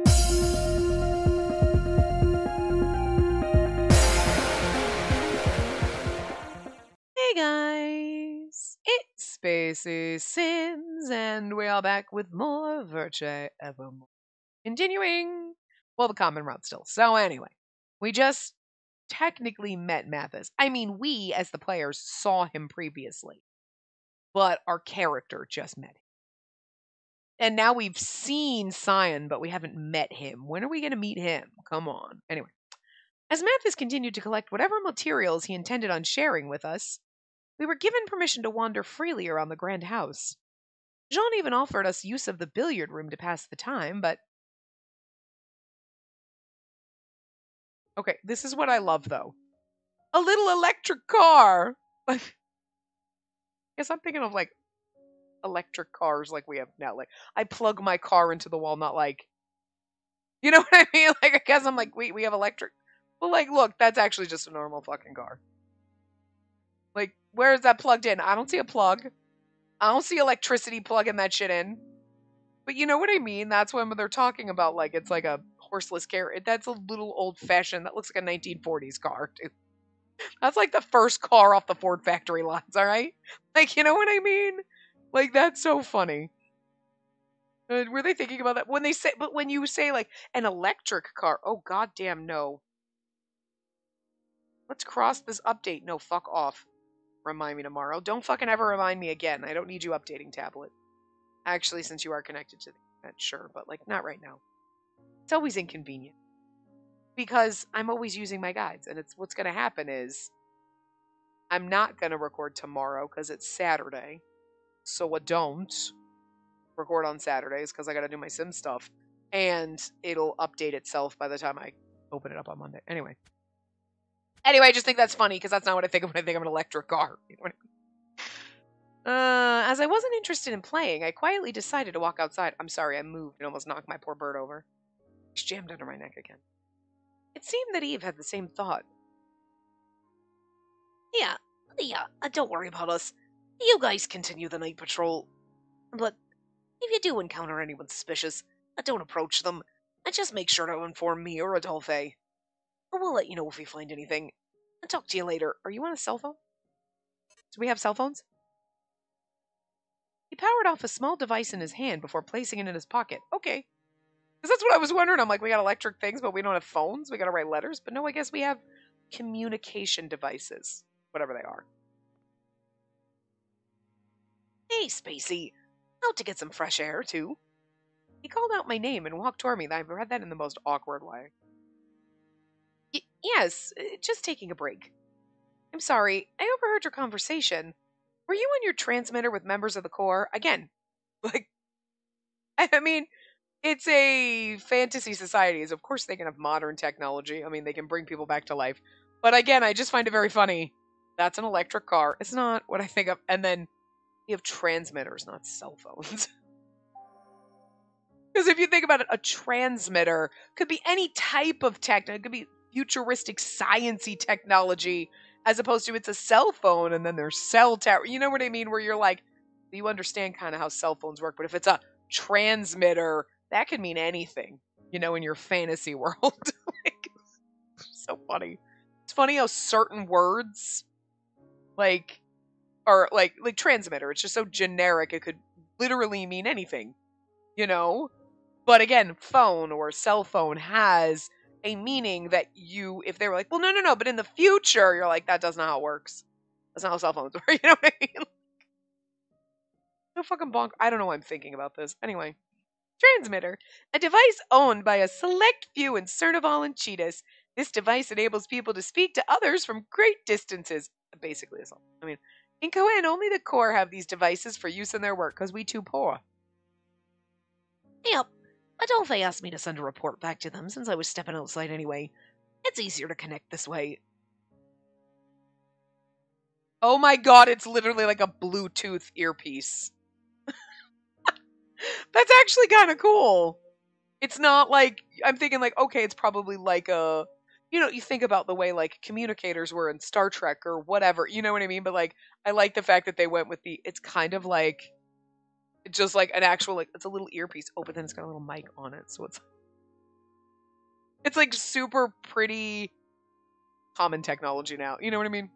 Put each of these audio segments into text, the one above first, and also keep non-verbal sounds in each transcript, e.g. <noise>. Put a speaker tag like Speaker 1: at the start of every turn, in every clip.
Speaker 1: Hey guys, it's Spacey Sims, and we are back with more Virche Evermore. Continuing, well, the common route still. So, anyway, we just technically met Mathis. I mean, we as the players saw him previously, but our character just met him. And now we've seen Cyan, but we haven't met him. When are we going to meet him? Come on. Anyway, as Mathis continued to collect whatever materials he intended on sharing with us, we were given permission to wander freely around the grand house. Jean even offered us use of the billiard room to pass the time, but. Okay, this is what I love though. A little electric car! <laughs> Guess I'm thinking of like electric cars like we have now. Like, I plug my car into the wall, not like. You know <laughs> what I mean? Like, I guess I'm like, wait, we have electric. Well, like, look, that's actually just a normal fucking car. Like, where is that plugged in? I don't see a plug. I don't see electricity plugging that shit in. But you know what I mean? That's when they're talking about like it's like a horseless carriage. That's a little old fashioned. That looks like a 1940s car. <laughs> That's like the first car off the Ford factory lines, all right? Like, you know what I mean? Like, that's so funny. Uh, were they thinking about that when they say? But when you say like an electric car, oh goddamn no. Let's cross this update. No, fuck off. Remind me tomorrow. Don't fucking ever remind me again. I don't need you updating tablet. Actually, since you are connected to the internet, sure, but like not right now. It's always inconvenient because I'm always using my guides, and it's what's going to happen is I'm not going to record tomorrow because it's Saturday, so I don't record on Saturdays because I got to do my sim stuff, and it'll update itself by the time I open it up on Monday. Anyway. Anyway, I just think that's funny because that's not what I think of when I think of an electric car. <laughs> Uh, as I wasn't interested in playing, I quietly decided to walk outside. I'm sorry, I moved and almost knocked my poor bird over. It's jammed under my neck again. It seemed that Eve had the same thought.
Speaker 2: Yeah, yeah, don't worry about us. You guys continue the night patrol. But if you do encounter anyone suspicious, uh, don't approach them. And just make sure to inform me or Adolphe. We'll let you know if we find anything. I'll talk to you later.
Speaker 1: Are you on a cell phone? Do we have cell phones? He powered off a small device in his hand before placing it in his pocket. Okay. Because that's what I was wondering. I'm like, we got electric things, but we don't have phones. We got to write letters. But no, I guess we have communication devices, whatever they are.
Speaker 2: Hey, Spacey. Out to get some fresh air, too.
Speaker 1: He called out my name and walked toward me. I've read that in the most awkward way. Y- yes, uh, just taking a break. I'm sorry, I overheard your conversation. Were you on your transmitter with members of the Corps? Again, <laughs> like, I mean, it's a fantasy society. So of course they can have modern technology. I mean, they can bring people back to life. But again, I just find it very funny. That's an electric car. It's not what I think of. And then you have transmitters, not cell phones. <laughs> Because if you think about it, a transmitter could be any type of tech. It could be futuristic, sciency technology, as opposed to it's a cell phone and then there's cell tower. You know what I mean? Where you're like, you understand kind of how cell phones work, but if it's a transmitter, that could mean anything. You know, in your fantasy <laughs> world. like, so funny. It's funny how certain words, like, are like like transmitter. It's just so generic. It could literally mean anything. You know but again, phone or cell phone has a meaning that you, if they were like, well, no, no, no, but in the future, you're like, that does not how it works. That's not how cell phones <laughs> work. You know what I mean? No fucking bonk. I don't know why I'm thinking about this. Anyway, transmitter, a device owned by a select few in Cernaval and Cheetahs. This device enables people to speak to others from great distances. Basically, is all. I mean, in Cohen, only the Corps have these devices for use in their work because we too poor.
Speaker 2: Yep, Adolphe asked me to send a report back to them since I was stepping outside anyway. It's easier to connect this way.
Speaker 1: Oh my god, it's literally like a Bluetooth earpiece. <laughs> That's actually kind of cool. It's not like I'm thinking like okay, it's probably like a you know, you think about the way like communicators were in Star Trek or whatever, you know what I mean? But like I like the fact that they went with the it's kind of like just like an actual like it's a little earpiece. Oh, but then it's got a little mic on it, so it's <laughs> It's like super pretty common technology now. You know what I mean?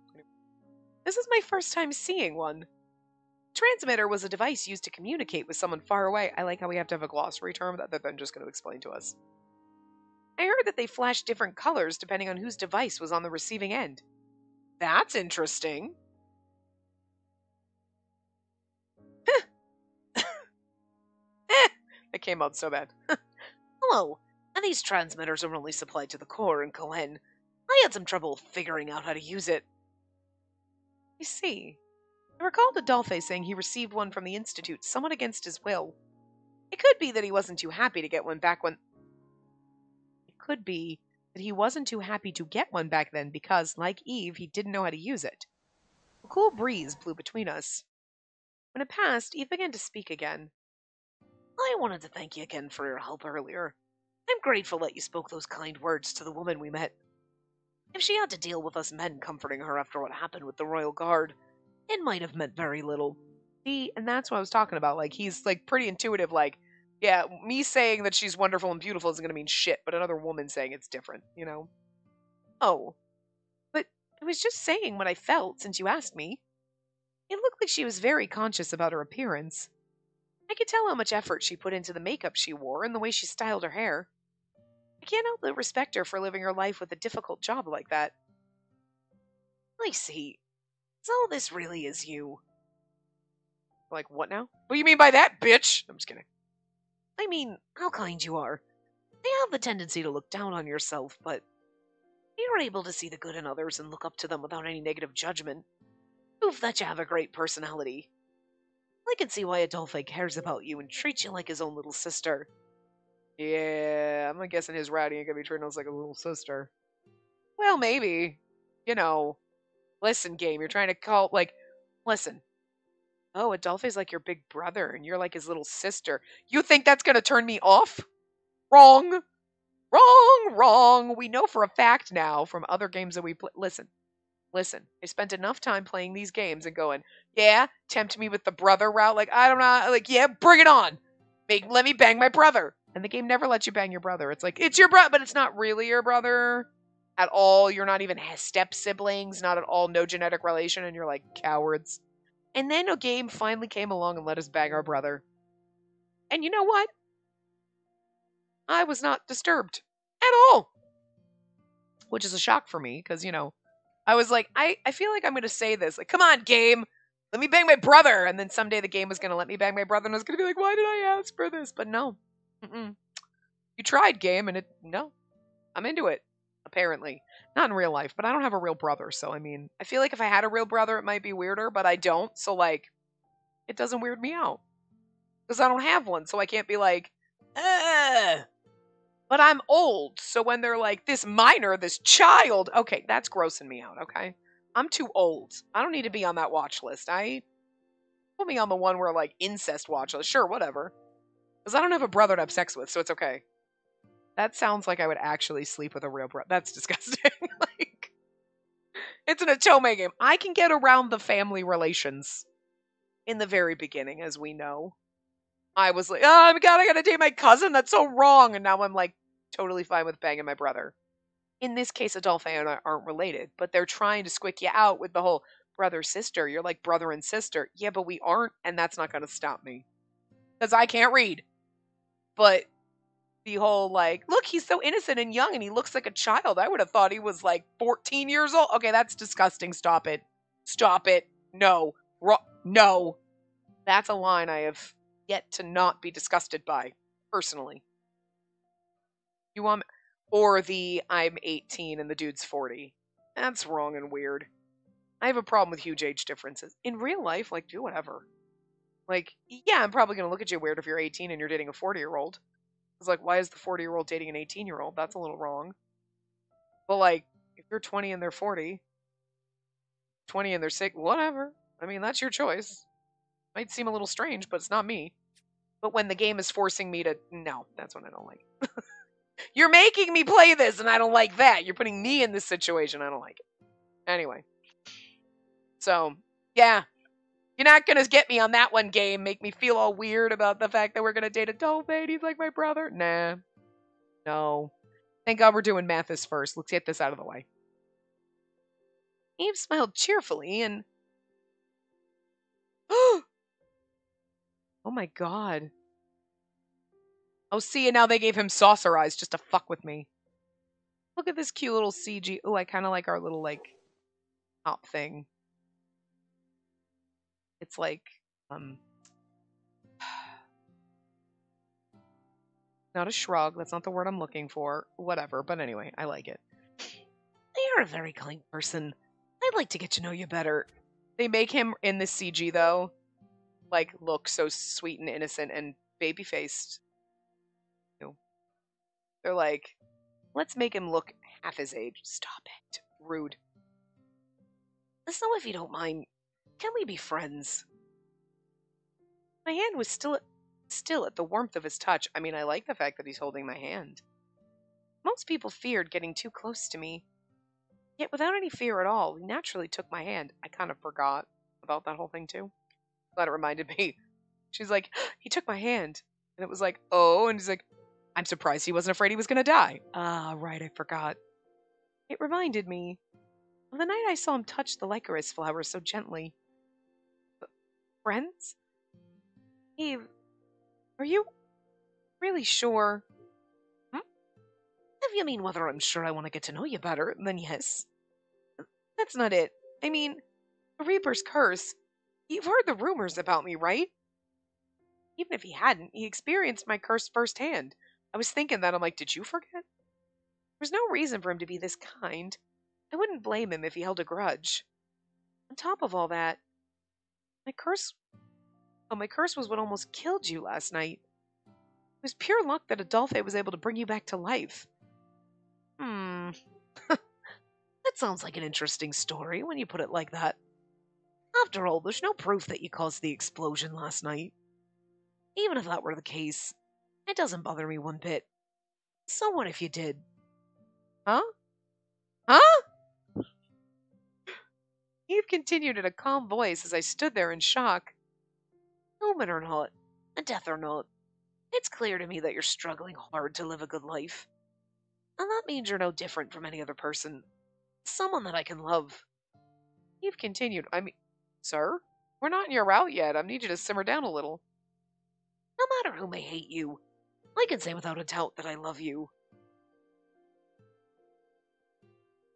Speaker 1: This is my first time seeing one. Transmitter was a device used to communicate with someone far away. I like how we have to have a glossary term that they're just going to explain to us. I heard that they flashed different colors depending on whose device was on the receiving end. That's interesting. <laughs> it came out so bad. <laughs>
Speaker 2: Hello, and these transmitters are only supplied to the Corps in Cohen. I had some trouble figuring out how to use it.
Speaker 1: I see. I recalled Adolphe saying he received one from the Institute, somewhat against his will. It could be that he wasn't too happy to get one back when. Could be that he wasn't too happy to get one back then because, like Eve, he didn't know how to use it. A cool breeze blew between us. When it passed, Eve began to speak again.
Speaker 2: I wanted to thank you again for your help earlier. I'm grateful that you spoke those kind words to the woman we met. If she had to deal with us men comforting her after what happened with the Royal Guard, it might have meant very little.
Speaker 1: See, and that's what I was talking about. Like, he's like pretty intuitive. Like, yeah, me saying that she's wonderful and beautiful isn't going to mean shit, but another woman saying it's different, you know? Oh, but I was just saying what I felt since you asked me. It looked like she was very conscious about her appearance. I could tell how much effort she put into the makeup she wore and the way she styled her hair. I can't help but respect her for living her life with a difficult job like that.
Speaker 2: I see. So all this really is you.
Speaker 1: Like, what now? What do you mean by that, bitch? I'm just kidding.
Speaker 2: I mean, how kind you are. You have the tendency to look down on yourself, but you're able to see the good in others and look up to them without any negative judgment. Proof that you have a great personality. I can see why Adolphe cares about you and treats you like his own little sister.
Speaker 1: Yeah, I'm guessing his rowdy ain't gonna be treating us like a little sister. Well, maybe. You know. Listen, game, you're trying to call like listen. Oh, Adolphe's like your big brother and you're like his little sister. You think that's gonna turn me off? Wrong. Wrong, wrong. We know for a fact now from other games that we play. Listen, listen. I spent enough time playing these games and going, yeah, tempt me with the brother route. Like, I don't know. Like, yeah, bring it on. Make, let me bang my brother. And the game never lets you bang your brother. It's like, it's your brother, but it's not really your brother at all. You're not even step siblings, not at all, no genetic relation. And you're like, cowards. And then a game finally came along and let us bang our brother. And you know what? I was not disturbed at all. Which is a shock for me because, you know, I was like, I, I feel like I'm going to say this. Like, come on, game. Let me bang my brother. And then someday the game was going to let me bang my brother. And I was going to be like, why did I ask for this? But no. Mm-mm. You tried, game. And it, no. I'm into it, apparently. Not in real life, but I don't have a real brother. So, I mean, I feel like if I had a real brother, it might be weirder, but I don't. So, like, it doesn't weird me out. Because I don't have one. So I can't be like, Ugh. But I'm old, so when they're like, this minor, this child, okay, that's grossing me out, okay? I'm too old. I don't need to be on that watch list. I put me on the one where like incest watch list. Sure, whatever. Because I don't have a brother to have sex with, so it's okay. That sounds like I would actually sleep with a real brother. That's <laughs> disgusting. like, it's an Otome game. I can get around the family relations in the very beginning, as we know. I was like, oh my god, I gotta date my cousin. That's so wrong. And now I'm like totally fine with banging my brother. In this case, Adolphe and I aren't related, but they're trying to squick you out with the whole brother sister. You're like brother and sister. Yeah, but we aren't, and that's not gonna stop me. Because I can't read. But the whole like, look, he's so innocent and young and he looks like a child. I would have thought he was like 14 years old. Okay, that's disgusting. Stop it. Stop it. No. No. That's a line I have yet to not be disgusted by, personally. You want, or the I'm 18 and the dude's 40. That's wrong and weird. I have a problem with huge age differences. In real life, like, do whatever. Like, yeah, I'm probably going to look at you weird if you're 18 and you're dating a 40 year old. It's like, why is the 40 year old dating an 18 year old? That's a little wrong. But, like, if you're 20 and they're 40, 20 and they're sick, whatever. I mean, that's your choice. Might seem a little strange, but it's not me. But when the game is forcing me to, no, that's what I don't like. <laughs> You're making me play this, and I don't like that. You're putting me in this situation. I don't like it. Anyway. So, yeah. You're not to get me on that one game, make me feel all weird about the fact that we're to date Adolphe and he's like my brother. Nah. No. Thank God we're doing Mathis first. Let's get this out of the way. Eve smiled cheerfully and. <gasps> oh my god. Oh, see, and now they gave him saucer eyes just to fuck with me. Look at this cute little CG. Oh, I kind of like our little, like, top thing. It's like, um, <sighs> not a shrug. That's not the word I'm looking for. Whatever. But anyway, I like it.
Speaker 2: You're a very kind person. I'd like to get to know you better.
Speaker 1: They make him in the CG though, like look so sweet and innocent and baby faced. They're like, let's make him look half his age. Stop it. Rude.
Speaker 2: Let's know if you don't mind, can we be friends?
Speaker 1: My hand was still still at the warmth of his touch. I mean, I like the fact that he's holding my hand. Most people feared getting too close to me. Yet without any fear at all, he naturally took my hand. I kind of forgot about that whole thing too. Glad it reminded me. She's like, <gasps> he took my hand. And it was like, oh, and he's like, I'm surprised he wasn't afraid he was gonna die. Ah, right, I forgot. It reminded me of the night I saw him touch the Lycoris flower so gently. Friends? Eve, are you really sure?
Speaker 2: Hmm? If you mean whether I'm sure I want to get to know you better, then yes.
Speaker 1: That's not it. I mean, the Reaper's curse. You've heard the rumors about me, right? Even if he hadn't, he experienced my curse firsthand. I was thinking that. I'm like, did you forget? There's no reason for him to be this kind. I wouldn't blame him if he held a grudge. On top of all that, my curse Oh, my curse was what almost killed you last night. It was pure luck that Adolphe was able to bring you back to life.
Speaker 2: Hmm. <laughs> that sounds like an interesting story when you put it like that. After all, there's no proof that you caused the explosion last night. Even if that were the case, it doesn't bother me one bit. So what if you did?
Speaker 1: Huh? Huh? Eve continued in a calm voice as I stood there in shock.
Speaker 2: Human or not, a death or not, it's clear to me that you're struggling hard to live a good life. And that means you're no different from any other person. Someone that I can love.
Speaker 1: Eve continued, I mean, sir, we're not in your route yet. I need you to simmer down a little.
Speaker 2: No matter who may hate you, I can say without a doubt that I love you.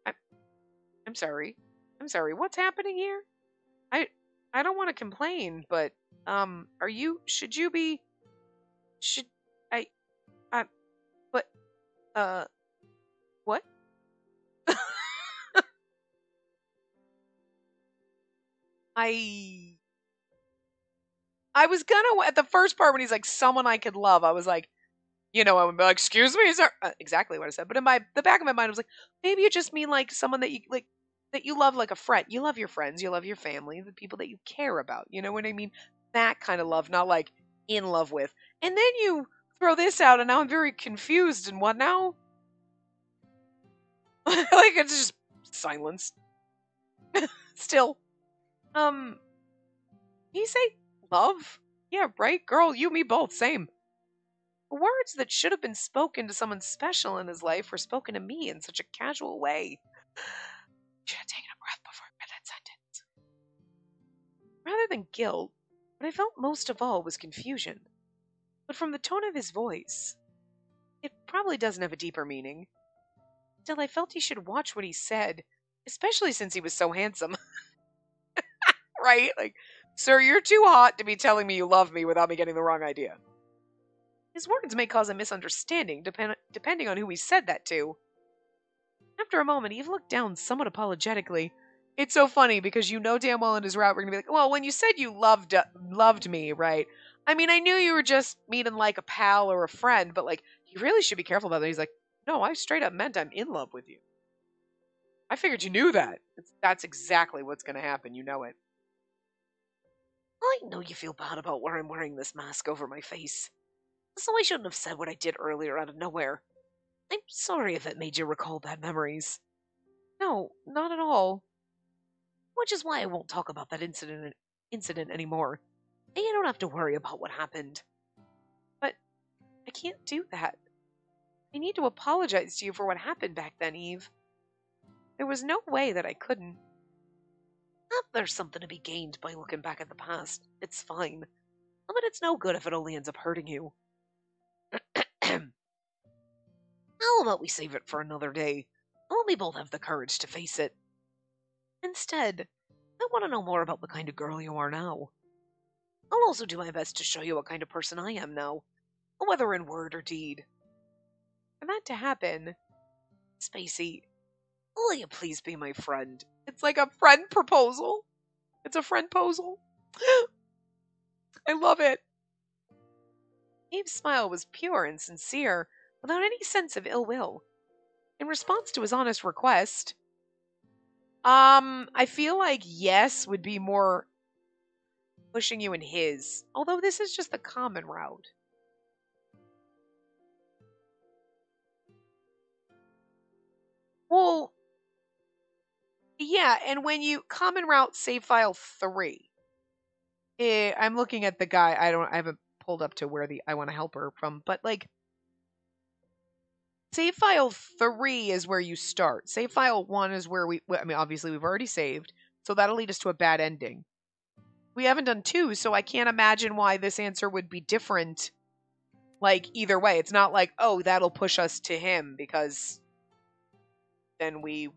Speaker 1: I, I'm sorry. I'm sorry. What's happening here? I, I don't want to complain, but um, are you, should you be, should, I, I, but uh, what? <laughs> I, I was gonna, at the first part when he's like, someone I could love, I was like, you know, I would be like, excuse me, there, uh, exactly what I said. But in my, the back of my mind, I was like, maybe you just mean like someone that you, like, that you love like a friend. You love your friends, you love your family, the people that you care about. You know what I mean? that kind of love, not like in love with. And then you throw this out, and now I'm very confused. And what now? <laughs> like it's just silence. <laughs> Still, um, he say love? Yeah, right, girl. You, me, both. Same. Words that should have been spoken to someone special in his life were spoken to me in such a casual way. Should have taken a breath before I read that sentence. Rather than guilt, what I felt most of all was confusion. But from the tone of his voice, it probably doesn't have a deeper meaning. Still, I felt he should watch what he said, especially since he was so handsome. <laughs> right? Like, sir, you're too hot to be telling me you love me without me getting the wrong idea. His words may cause a misunderstanding, depend- depending on who he said that to. After a moment, Eve looked down somewhat apologetically it's so funny because you know damn well in his route we're gonna be like, well, when you said you loved uh, loved me, right? I mean, I knew you were just meeting like a pal or a friend, but like, you really should be careful about that. He's like, no, I straight up meant I'm in love with you. I figured you knew that. That's exactly what's gonna happen. You know it.
Speaker 2: I know you feel bad about where I'm wearing this mask over my face, so I shouldn't have said what I did earlier out of nowhere. I'm sorry if it made you recall bad memories.
Speaker 1: No, not at all
Speaker 2: which is why I won't talk about that incident incident anymore. And you don't have to worry about what happened.
Speaker 1: But I can't do that. I need to apologize to you for what happened back then, Eve. There was no way that I couldn't.
Speaker 2: Not there's something to be gained by looking back at the past. It's fine. But it's no good if it only ends up hurting you. <clears throat> About we save it for another day? When we both have the courage to face it. Instead, I want to know more about the kind of girl you are now. I'll also do my best to show you what kind of person I am now, whether in word or deed.
Speaker 1: For that to happen,
Speaker 2: Spacey, will you please be my friend?
Speaker 1: It's like a friend proposal. It's a friend proposal. <gasps> I love it. Eve's smile was pure and sincere, without any sense of ill will. In response to his honest request, um, I feel like yes would be more pushing you in his, although this is just the common route. Well, yeah, and when you common route save file three, eh, I'm looking at the guy. I don't. I haven't pulled up to where the I want to help her from, but like save file three is where you start. Save file one is where we. I mean, obviously we've already saved, so that'll lead us to a bad ending. We haven't done two, so I can't imagine why this answer would be different. Like either way, it's not like oh that'll push us to him because then we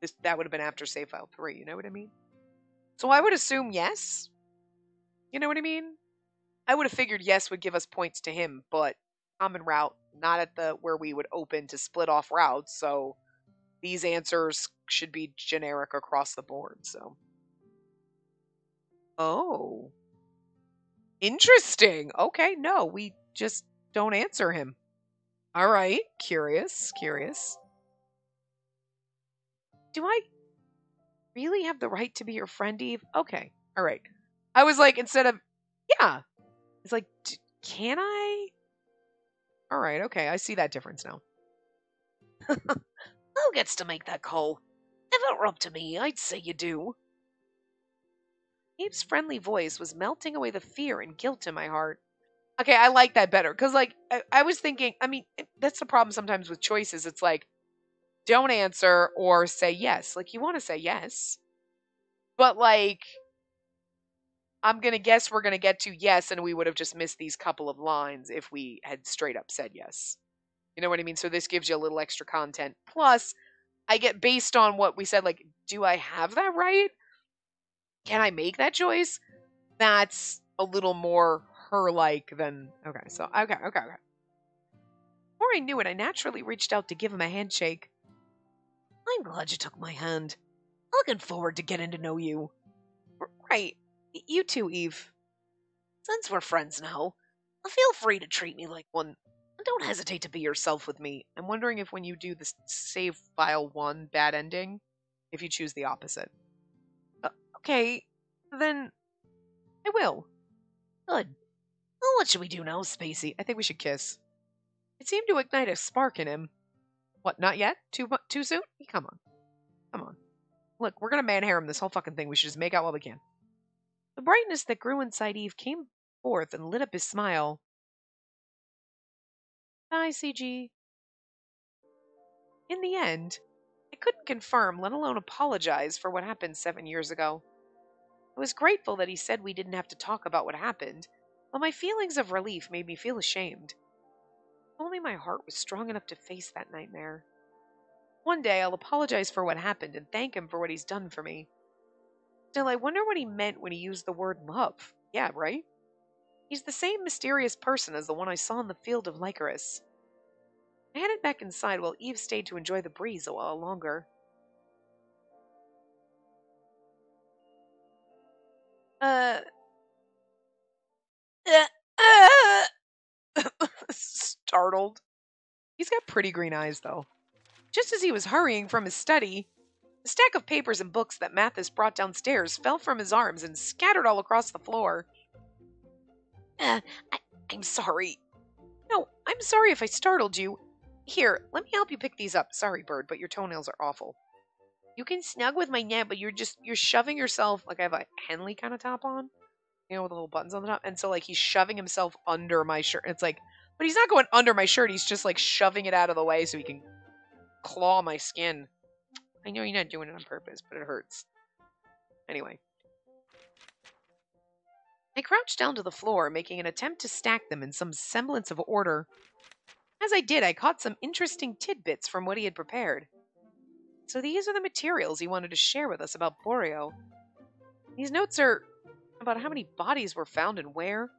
Speaker 1: this that would have been after save file three. You know what I mean? So I would assume yes. You know what I mean? I would have figured yes would give us points to him, but common route not at the where we would open to split off routes. So these answers should be generic across the board. So. Oh. Interesting. Okay, no, we just don't answer him. All right, curious, curious. Do I really have the right to be your friend, Eve? Okay, all right. I was like, instead of, yeah, it's like, can I? All right, okay, I see that difference now. <laughs>
Speaker 2: Who gets to make that call? If it were up to me, I'd say you do.
Speaker 1: Eve's friendly voice was melting away the fear and guilt in my heart. Okay, I like that better because, like, I, I was thinking. I mean, eh, that's the problem sometimes with choices. It's like, don't answer or say yes. Like, you want to say yes, but like, I'm gonna guess we're gonna get to yes, and we would have just missed these couple of lines if we had straight up said yes. You know what I mean? So this gives you a little extra content. Plus, I get based on what we said. Like, do I have that right? Can I make that choice? That's a little more her like than okay. So okay, okay, okay. Before I knew it, I naturally reached out to give him a handshake.
Speaker 2: I'm glad you took my hand. Looking forward to getting to know you.
Speaker 1: Right. You too, Eve.
Speaker 2: Since we're friends now, feel free to treat me like one. Don't hesitate to be yourself with me.
Speaker 1: I'm wondering if when you do the save file one bad ending, if you choose the opposite. Uh, okay, then I will.
Speaker 2: Good. Well, what should we do now, Spacey?
Speaker 1: I think we should kiss. It seemed to ignite a spark in him. What, not yet? Too too soon? Come on. Come on. Look, we're gonna man hair him this whole fucking thing. We should just make out while we can. The brightness that grew inside Eve came forth and lit up his smile. Bye, CG. In the end, I couldn't confirm, let alone apologize for what happened seven years ago. I was grateful that he said we didn't have to talk about what happened, but my feelings of relief made me feel ashamed. If only my heart was strong enough to face that nightmare. One day I'll apologize for what happened and thank him for what he's done for me. Still, I wonder what he meant when he used the word love. Yeah, right? He's the same mysterious person as the one I saw in the field of Lycoris. I headed back inside while Eve stayed to enjoy the breeze a while longer. Uh. Uh. <laughs> Startled. He's got pretty green eyes, though. Just as he was hurrying from his study, the stack of papers and books that Mathis brought downstairs fell from his arms and scattered all across the floor. Uh, I, I'm sorry. No, I'm sorry if I startled you. Here, let me help you pick these up. Sorry, bird, but your toenails are awful. You can snug with my net, but you're just you're shoving yourself like I have a Henley kind of top on, you know, with the little buttons on the top, and so like he's shoving himself under my shirt. It's like But he's not going under my shirt. He's just like shoving it out of the way so he can claw my skin. I know you're not doing it on purpose, but it hurts. Anyway. I crouched down to the floor, making an attempt to stack them in some semblance of order. As I did, I caught some interesting tidbits from what he had prepared. So these are the materials he wanted to share with us about Borio. These notes are about how many bodies were found and where,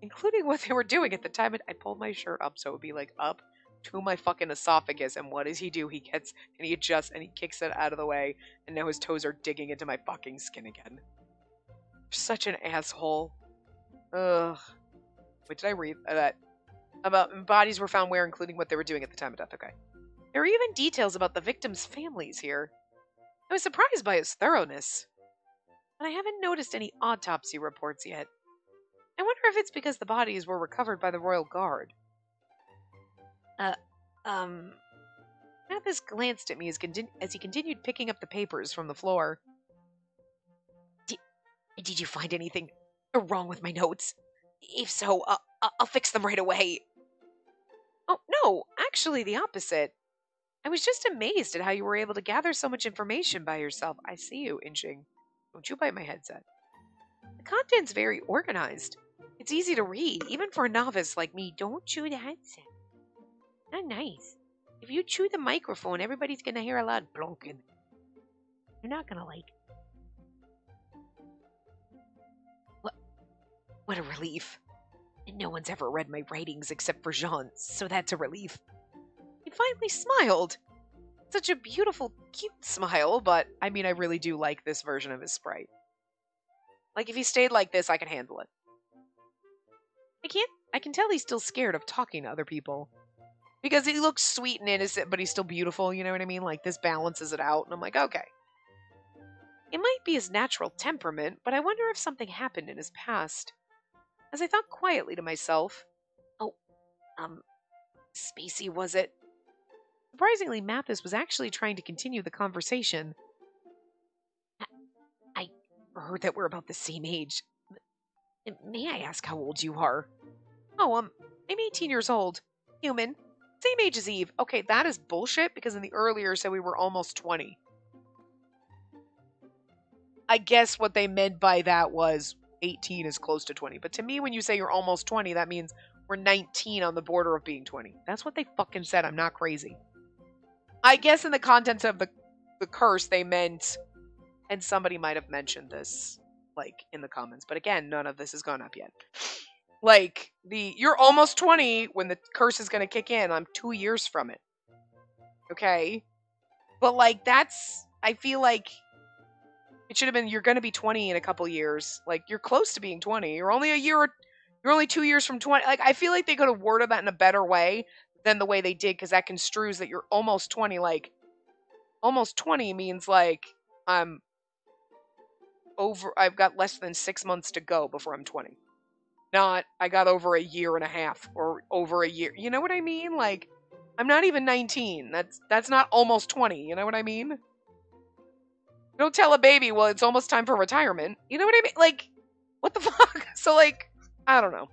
Speaker 1: including what they were doing at the time. I pulled my shirt up so it would be like up to my fucking esophagus. And what does he do? He gets and he adjusts and he kicks it out of the way, and now his toes are digging into my fucking skin again. Such an asshole. Ugh. Wait, did I read that? About bodies were found where, including what they were doing at the time of death. Okay. There are even details about the victims' families here. I was surprised by its thoroughness. But I haven't noticed any autopsy reports yet. I wonder if it's because the bodies were recovered by the Royal Guard. Uh, um. Mathis glanced at me as, contin- as he continued picking up the papers from the floor. Did, did you find anything wrong with my notes? If so, uh, I'll fix them right away. Oh, no, actually, the opposite. I was just amazed at how you were able to gather so much information by yourself. I see you inching. Don't you bite my headset. The content's very organized. It's easy to read, even for a novice like me. Don't chew the headset. Not nice. If you chew the microphone, everybody's gonna hear a loud blunking. You're not gonna like. What? What a relief. And no one's ever read my writings except for Jean, so that's a relief. He finally smiled. Such a beautiful, cute smile, but I mean, I really do like this version of his sprite. Like, if he stayed like this, I can handle it. I can't, I can tell he's still scared of talking to other people. Because he looks sweet and innocent, but he's still beautiful, you know what I mean? Like, this balances it out, and I'm like, okay. It might be his natural temperament, but I wonder if something happened in his past. As I thought quietly to myself, oh, um, Spacey was it? Surprisingly, Mathis was actually trying to continue the conversation. I heard that we're about the same age. May I ask how old you are? Oh, um, I'm 18 years old. Human. Same age as Eve. Okay, that is bullshit because in the earlier said we were almost 20. I guess what they meant by that was 18 is close to 20. But to me, when you say you're almost 20, that means we're 19 on the border of being 20. That's what they fucking said. I'm not crazy. I guess in the contents of the the curse they meant and somebody might have mentioned this like in the comments, but again, none of this has gone up yet. Like the you're almost 20 when the curse is going to kick in. I'm 2 years from it. Okay? But like that's I feel like it should have been you're going to be 20 in a couple years. Like you're close to being 20. You're only a year or, you're only 2 years from 20. Like I feel like they could have worded that in a better way than the way they did because that construes that you're almost 20 like almost 20 means like i'm over i've got less than six months to go before i'm 20 not i got over a year and a half or over a year you know what i mean? Like i'm not even 19 that's that's not almost 20 you know what i mean? Don't tell a baby well it's almost time for retirement. You know what i mean? Like what the <laughs> fuck? So like i don't know.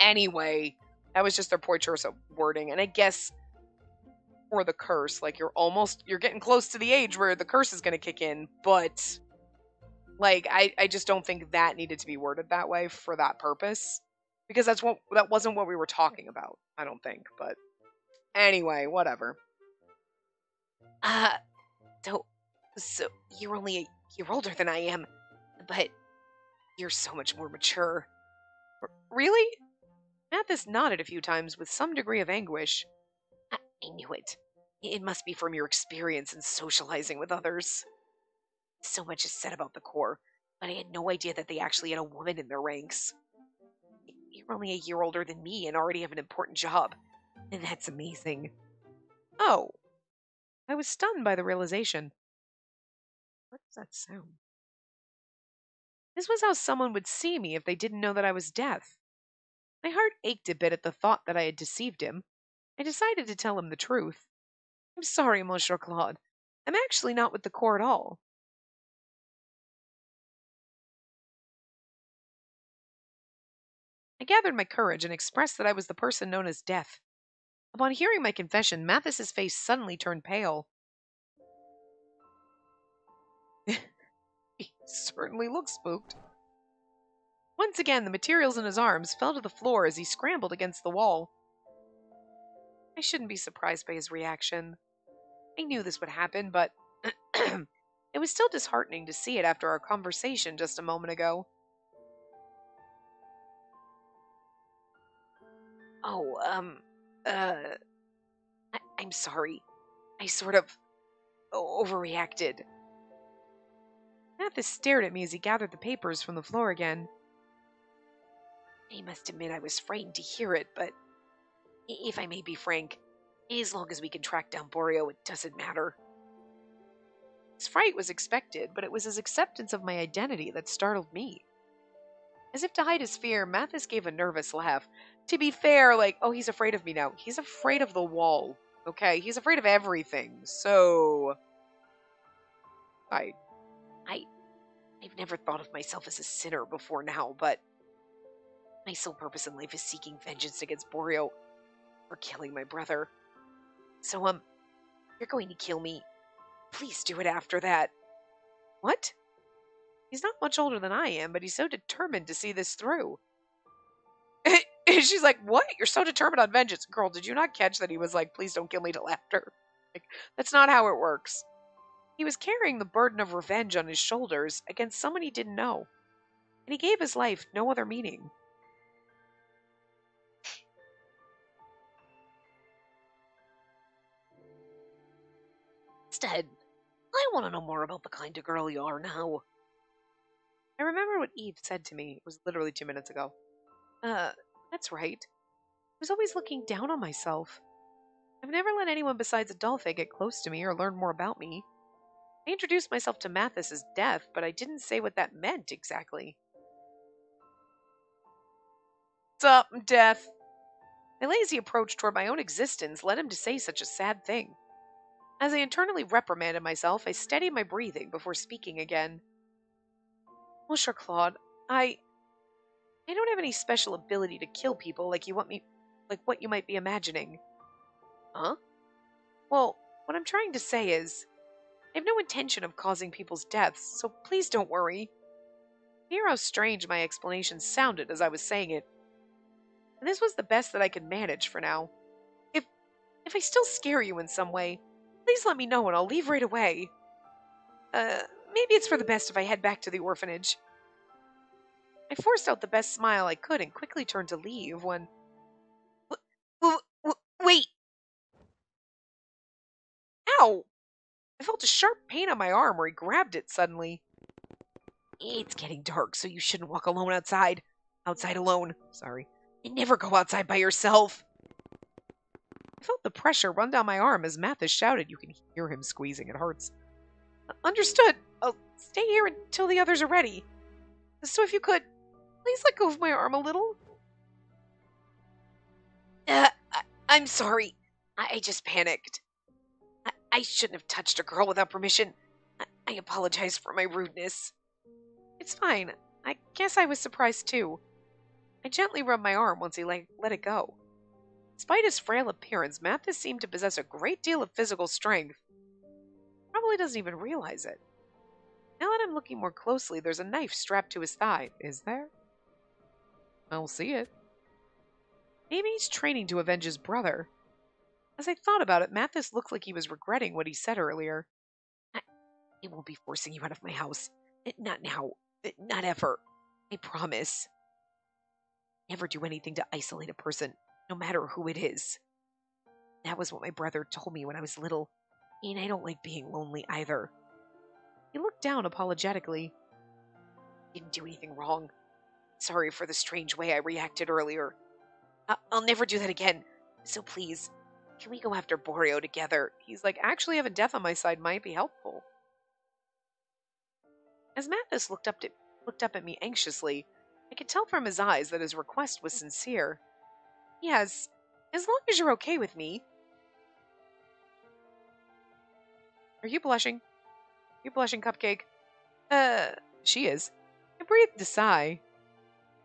Speaker 1: Anyway that was just their poor choice of wording. And I guess for the curse, like you're almost you're getting close to the age where the curse is gonna kick in, but like I, I just don't think that needed to be worded that way for that purpose. Because that's what that wasn't what we were talking about, I don't think. But anyway, whatever. Uh so so you're only a year older than I am, but you're so much more mature. R- really? Mathis nodded a few times with some degree of anguish. I, I knew it. It must be from your experience in socializing with others. So much is said about the Corps, but I had no idea that they actually had a woman in their ranks. You're only a year older than me and already have an important job. And that's amazing. Oh. I was stunned by the realization. What does that sound? This was how someone would see me if they didn't know that I was deaf. My heart ached a bit at the thought that I had deceived him. I decided to tell him the truth. I'm sorry, Monsieur Claude. I'm actually not with the Corps at all. I gathered my courage and expressed that I was the person known as Death. Upon hearing my confession, Mathis's face suddenly turned pale. <laughs> he certainly looked spooked. Once again, the materials in his arms fell to the floor as he scrambled against the wall. I shouldn't be surprised by his reaction. I knew this would happen, but <clears throat> it was still disheartening to see it after our conversation just a moment ago. Oh, um, uh, I- I'm sorry. I sort of overreacted. Mathis stared at me as he gathered the papers from the floor again. I must admit I was frightened to hear it, but if I may be frank, as long as we can track down Borio, it doesn't matter. His fright was expected, but it was his acceptance of my identity that startled me. As if to hide his fear, Mathis gave a nervous laugh. To be fair, like, oh, he's afraid of me now. He's afraid of the wall. Okay? He's afraid of everything. So. I. I. I've never thought of myself as a sinner before now, but. My sole purpose in life is seeking vengeance against Borio for killing my brother. So, um, you're going to kill me. Please do it after that. What? He's not much older than I am, but he's so determined to see this through. <laughs> <laughs> She's like, What? You're so determined on vengeance. Girl, did you not catch that he was like, Please don't kill me till after? Like, that's not how it works. He was carrying the burden of revenge on his shoulders against someone he didn't know, and he gave his life no other meaning.
Speaker 2: Instead, I want to know more about the kind of girl you are now.
Speaker 1: I remember what Eve said to me. It was literally two minutes ago. Uh, that's right. I was always looking down on myself. I've never let anyone besides Adolphe get close to me or learn more about me. I introduced myself to Mathis as Death, but I didn't say what that meant exactly. What's up, Death? My lazy approach toward my own existence led him to say such a sad thing. As I internally reprimanded myself, I steadied my breathing before speaking again. Monsieur Claude, I I don't have any special ability to kill people like you want me like what you might be imagining. Huh? Well, what I'm trying to say is I have no intention of causing people's deaths, so please don't worry. Hear how strange my explanation sounded as I was saying it. And this was the best that I could manage for now. If if I still scare you in some way, please let me know and I'll leave right away. Uh, maybe it's for the best if I head back to the orphanage. I forced out the best smile I could and quickly turned to leave when. W- w- wait! Ow! I felt a sharp pain on my arm where he grabbed it suddenly. It's getting dark, so you shouldn't walk alone outside. Outside alone. Sorry. And never go outside by yourself. I felt the pressure run down my arm as Mathis shouted. You can hear him squeezing. It hurts. Understood. I'll stay here until the others are ready. So if you could, please let go of my arm a little. Uh, I- I'm sorry. I, I just panicked. I-, I shouldn't have touched a girl without permission. I-, I apologize for my rudeness. It's fine. I guess I was surprised too. I gently rubbed my arm once he let, let it go. Despite his frail appearance, Mathis seemed to possess a great deal of physical strength. Probably doesn't even realize it. Now that I'm looking more closely, there's a knife strapped to his thigh. Is there? I'll see it. Maybe he's training to avenge his brother. As I thought about it, Mathis looked like he was regretting what he said earlier. I, I won't be forcing you out of my house. Eh, Not now. Eh, Not ever. I promise. Never do anything to isolate a person, no matter who it is. That was what my brother told me when I was little, and I don't like being lonely either. He looked down apologetically. Didn't do anything wrong. Sorry for the strange way I reacted earlier. I- I'll never do that again. So please, can we go after Borio together? He's like, actually having death on my side might be helpful. As Mathis looked up to, looked up at me anxiously, I could tell from his eyes that his request was sincere. Yes, as long as you're okay with me. Are you blushing? You blushing, Cupcake? Uh, she is. I breathed a sigh.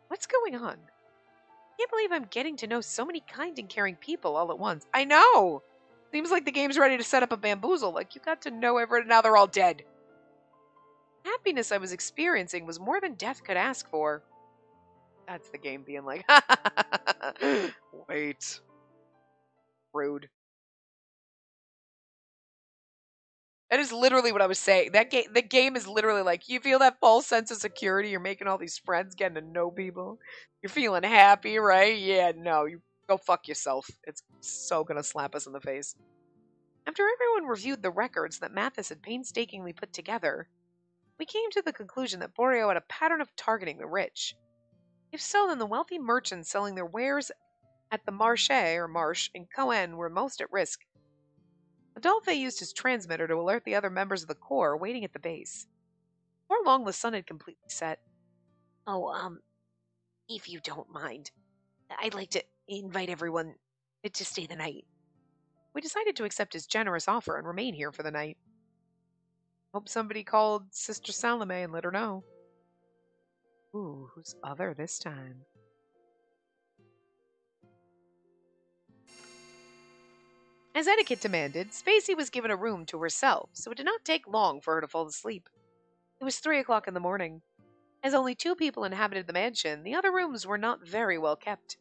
Speaker 1: What's going on? I can't believe I'm getting to know so many kind and caring people all at once. I know! Seems like the game's ready to set up a bamboozle. Like, you got to know everyone, now they're all dead. Happiness I was experiencing was more than death could ask for. That's the game being like, <laughs> wait. Rude. That is literally what I was saying. That game, the game is literally like you feel that false sense of security. You're making all these friends, getting to know people. You're feeling happy, right? Yeah, no, you go fuck yourself. It's so gonna slap us in the face. After everyone reviewed the records that Mathis had painstakingly put together, we came to the conclusion that Borio had a pattern of targeting the rich. If so, then the wealthy merchants selling their wares at the Marché or Marsh in Coen were most at risk Adolphe used his transmitter to alert the other members of the Corps waiting at the base. Before long, the sun had completely set.
Speaker 2: Oh, um, if you don't mind, I'd like to invite everyone to stay the night.
Speaker 1: We decided to accept his generous offer and remain here for the night. Hope somebody called Sister Salome and let her know. Ooh, who's other this time? As etiquette demanded, Spacey was given a room to herself, so it did not take long for her to fall asleep. It was three o'clock in the morning. As only two people inhabited the mansion, the other rooms were not very well kept.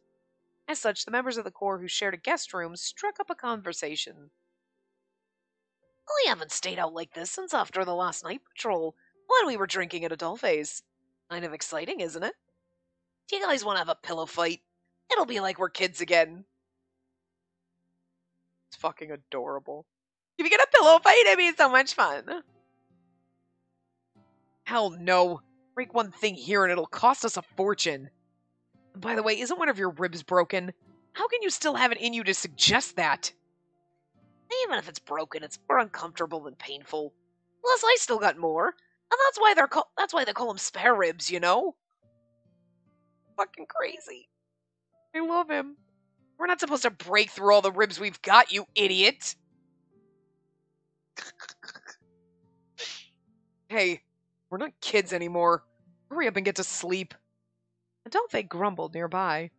Speaker 1: As such, the members of the Corps who shared a guest room struck up a conversation.
Speaker 2: We haven't stayed out like this since after the last night patrol, when we were drinking at Adolphe's. Kind of exciting, isn't it? Do you guys want to have a pillow fight? It'll be like we're kids again.
Speaker 1: It's fucking adorable. If you get a pillow fight, it'd be so much fun. Hell no. Break one thing here and it'll cost us a fortune. By the way, isn't one of your ribs broken? How can you still have it in you to suggest that?
Speaker 2: Even if it's broken, it's more uncomfortable than painful. Plus, I still got more, and that's why they're call- that's why they call them spare ribs, you know.
Speaker 1: Fucking crazy. I love him. We're not supposed to break through all the ribs we've got, you idiot. <laughs> hey, we're not kids anymore. Hurry up and get to sleep. Adolphe grumbled nearby.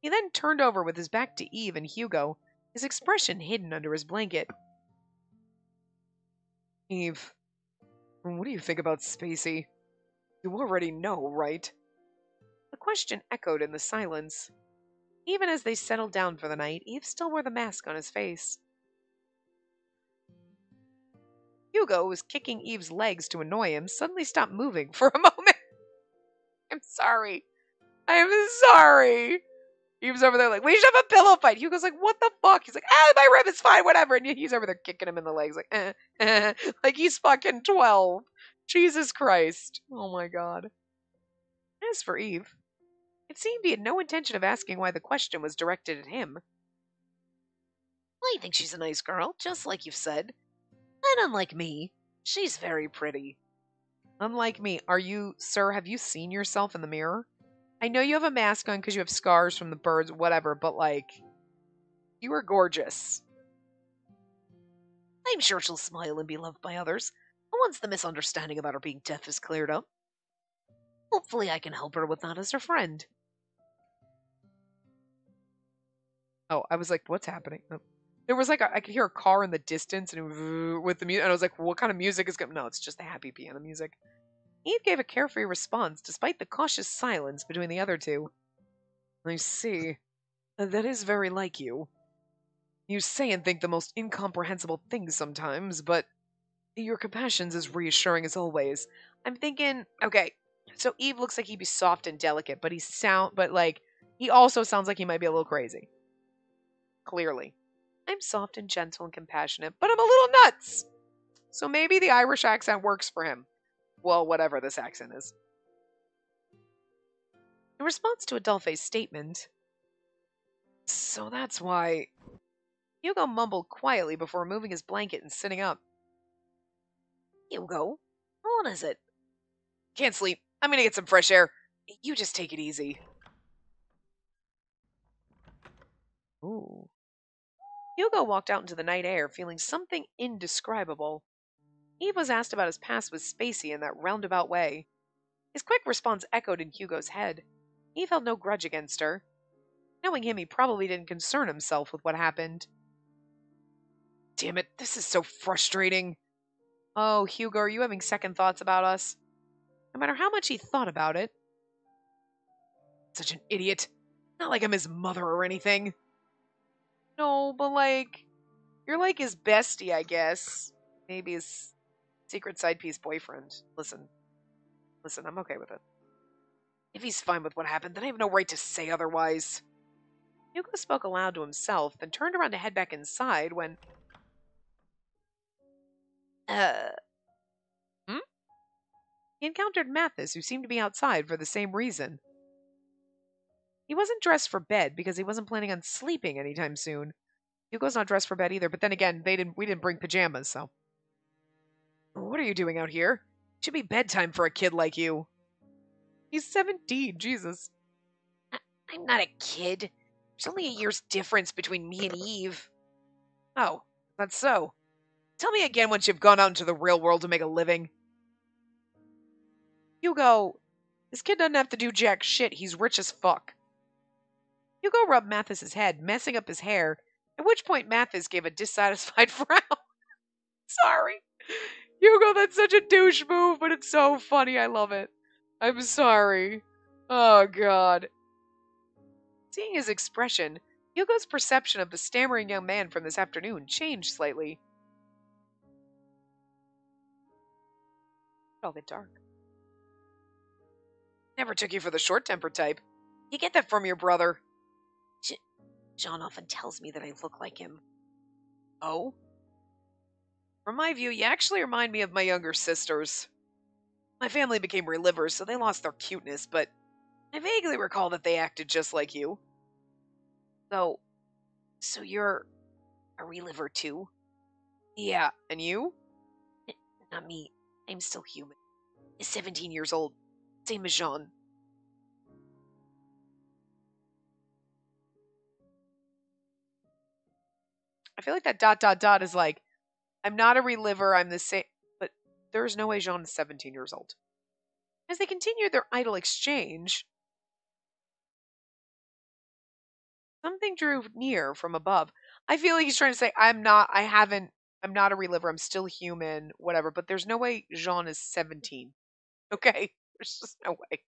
Speaker 1: He then turned over with his back to Eve and Hugo, his expression hidden under his blanket. Eve, what do you think about Spacey? You already know, right? The question echoed in the silence. Even as they settled down for the night, Eve still wore the mask on his face. Hugo, was kicking Eve's legs to annoy him, suddenly stopped moving for a <laughs> moment. I'm sorry. I'm sorry. Eve's over there like, we should have a pillow fight. Hugo's like, what the fuck? He's like, ah, my rib is fine, whatever. And he's over there kicking him in the legs like, eh, eh, <laughs> like he's fucking 12. Jesus Christ. Oh my god. As for Eve, it seemed he had no intention of asking why the question was directed at him.
Speaker 2: I think she's a nice girl, just like you've said. And unlike me, she's very pretty.
Speaker 1: Unlike me, are you, sir, have you seen yourself in the mirror? I know you have a mask on because you have scars from the birds, whatever, but like, you are gorgeous.
Speaker 2: I'm sure she'll smile and be loved by others once the misunderstanding about her being deaf is cleared up. Hopefully, I can help her with that as her friend.
Speaker 1: Oh, I was like, what's happening? Oh. There was like a, I could hear a car in the distance and with the music, and I was like, what kind of music is going? No, it's just the happy piano music. Eve gave a carefree response, despite the cautious silence between the other two. I see. That is very like you. You say and think the most incomprehensible things sometimes, but your compassion's as reassuring as always. I'm thinking, okay, so Eve looks like he'd be soft and delicate, but he's sound, but like he also sounds like he might be a little crazy. Clearly. I'm soft and gentle and compassionate, but I'm a little nuts. So maybe the Irish accent works for him. Well, whatever this accent is. In response to Adolphe's statement, so that's why. Hugo mumbled quietly before moving his blanket and sitting up.
Speaker 2: Hugo, what is it?
Speaker 1: Can't sleep. I'm gonna get some fresh air. You just take it easy. Ooh. Hugo walked out into the night air feeling something indescribable. Eve was asked about his past with Spacey in that roundabout way. His quick response echoed in Hugo's head. He felt no grudge against her. Knowing him, he probably didn't concern himself with what happened. Damn it, this is so frustrating. Oh, Hugo, are you having second thoughts about us? No matter how much he thought about it. Such an idiot. Not like I'm his mother or anything. No, but like, you're like his bestie, I guess. Maybe his secret side piece boyfriend. Listen, listen, I'm okay with it. If he's fine with what happened, then I have no right to say otherwise. Hugo spoke aloud to himself, then turned around to head back inside when.
Speaker 2: Uh,
Speaker 1: hmm? He encountered Mathis, who seemed to be outside for the same reason. He wasn't dressed for bed because he wasn't planning on sleeping anytime soon. Hugo's not dressed for bed either, but then again, they didn't we didn't bring pajamas, so. What are you doing out here? It should be bedtime for a kid like you. He's 17, Jesus.
Speaker 2: I'm not a kid. There's only a year's difference between me and Eve.
Speaker 1: Oh, that's so. Tell me again once you've gone out into the real world to make a living. Hugo, this kid doesn't have to do jack shit. He's rich as fuck. Hugo rubbed Mathis's head, messing up his hair, at which point Mathis gave a dissatisfied <laughs> frown. Sorry. Hugo, that's such a douche move, but it's so funny. I love it. I'm sorry. Oh, God. Seeing his expression, Hugo's perception of the stammering young man from this afternoon changed slightly. All get dark. Never took you for the short tempered type. You get that from your brother.
Speaker 2: John often tells me that I look like him.
Speaker 1: Oh? From my view, you actually remind me of my younger sisters. My family became relivers, so they lost their cuteness, but I vaguely recall that they acted just like you.
Speaker 2: So, so you're a reliver too?
Speaker 1: Yeah, and you?
Speaker 2: Not me. I'm still human. 17 years old. Same as Jean.
Speaker 1: I feel like that dot dot dot is like, I'm not a reliver, I'm the same. But there's no way Jean is 17 years old. As they continued their idle exchange, something drew near from above. I feel like he's trying to say, I'm not, I haven't, I'm not a reliver, I'm still human, whatever. But there's no way Jean is 17. <laughs> Okay? There's just no way.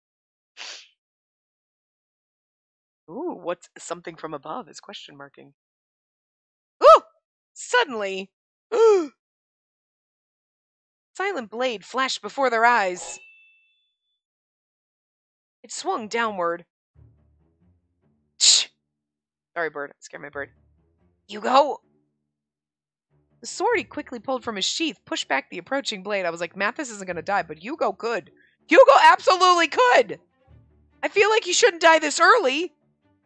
Speaker 1: Ooh, what's something from above is question marking. Suddenly, <gasps> silent blade flashed before their eyes. It swung downward. Shh! Sorry, bird. I scared my bird. You go! The sword he quickly pulled from his sheath pushed back the approaching blade. I was like, Mathis isn't going to die, but Hugo could. Hugo absolutely could! I feel like you shouldn't die this early.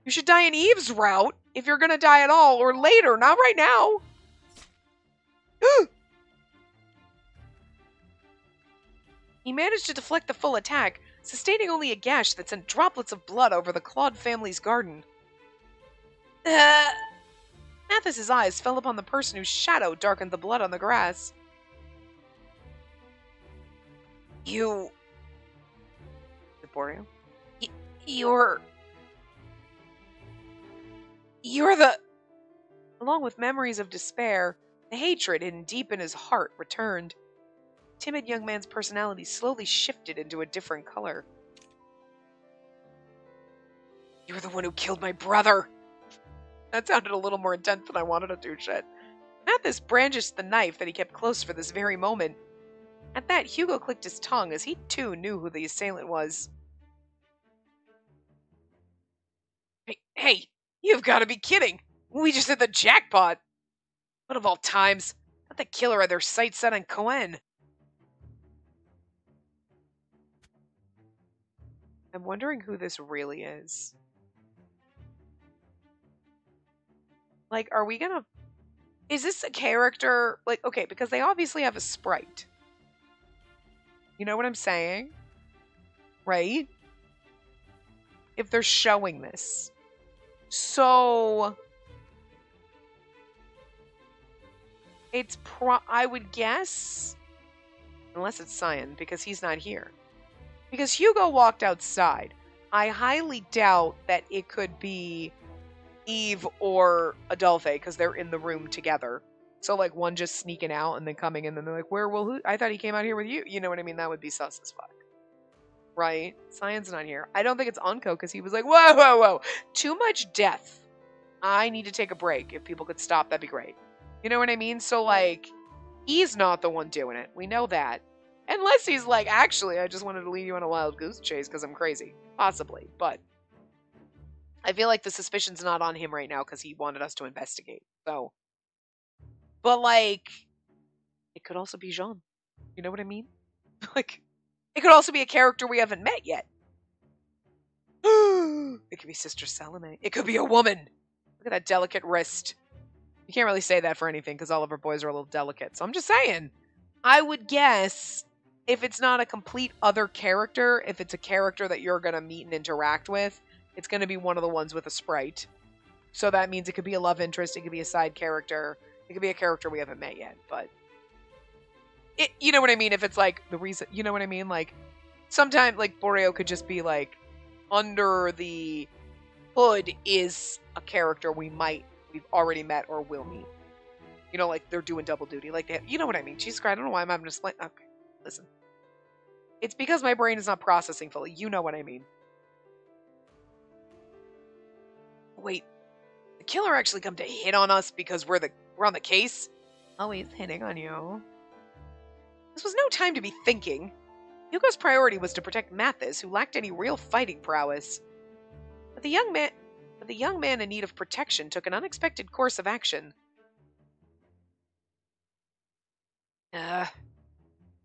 Speaker 1: You should die in Eve's route if you're going to die at all, or later, not right now. He managed to deflect the full attack, sustaining only a gash that sent droplets of blood over the Claude family's garden. Uh, Mathis's eyes fell upon the person whose shadow darkened the blood on the grass.
Speaker 2: You.
Speaker 1: Borio?
Speaker 2: Y- you're. You're the.
Speaker 1: Along with memories of despair, the hatred hidden deep in his heart returned. The timid young man's personality slowly shifted into a different color. You're the one who killed my brother! That sounded a little more intense than I wanted to do shit. Mathis brandished the knife that he kept close for this very moment. At that, Hugo clicked his tongue as he too knew who the assailant was. Hey, hey, you've got to be kidding! We just hit the jackpot! What of all times? Not the killer had their sights set on Cohen. I'm wondering who this really is. Like, are we gonna. Is this a character? Like, okay, because they obviously have a sprite. You know what I'm saying? Right? If they're showing this. So. It's pro. I would guess. Unless it's Cyan, because he's not here. Because Hugo walked outside. I highly doubt that it could be Eve or Adolphe because they're in the room together. So like one just sneaking out and then coming in and they're like, where will who? I thought he came out here with you. You know what I mean? That would be sus as fuck. Right? Cyan's not here. I don't think it's Unco because he was like, whoa, whoa, whoa. Too much death. I need to take a break. If people could stop, that'd be great. You know what I mean? So like, he's not the one doing it. We know that. Unless he's like, actually, I just wanted to lead you on a wild goose chase because I'm crazy. Possibly. But I feel like the suspicion's not on him right now because he wanted us to investigate. So, but like, it could also be Jean. You know what I mean? <laughs> like, it could also be a character we haven't met yet. <gasps> it could be Sister Salome. It could be a woman. Look at that delicate wrist. You can't really say that for anything because all of our boys are a little delicate. So I'm just saying. I would guess if it's not a complete other character, if it's a character that you're going to meet and interact with, it's going to be one of the ones with a sprite. So that means it could be a love interest, it could be a side character, it could be a character we haven't met yet, but it, you know what I mean? If it's like the reason, you know what I mean? Like sometimes, like Borio could just be like under the hood is a character we might we've already met or will meet. You know, like they're doing double duty. Like they you know what I mean? Jesus Christ, I don't know why I'm to explain. Okay, listen. It's because my brain is not processing fully. You know what I mean. Wait, the killer actually come to hit on us because we're the we're on the case? Oh, he's hitting on you. This was no time to be thinking. Hugo's priority was to protect Mathis, who lacked any real fighting prowess. But the young man the young man in need of protection took an unexpected course of action. Uh,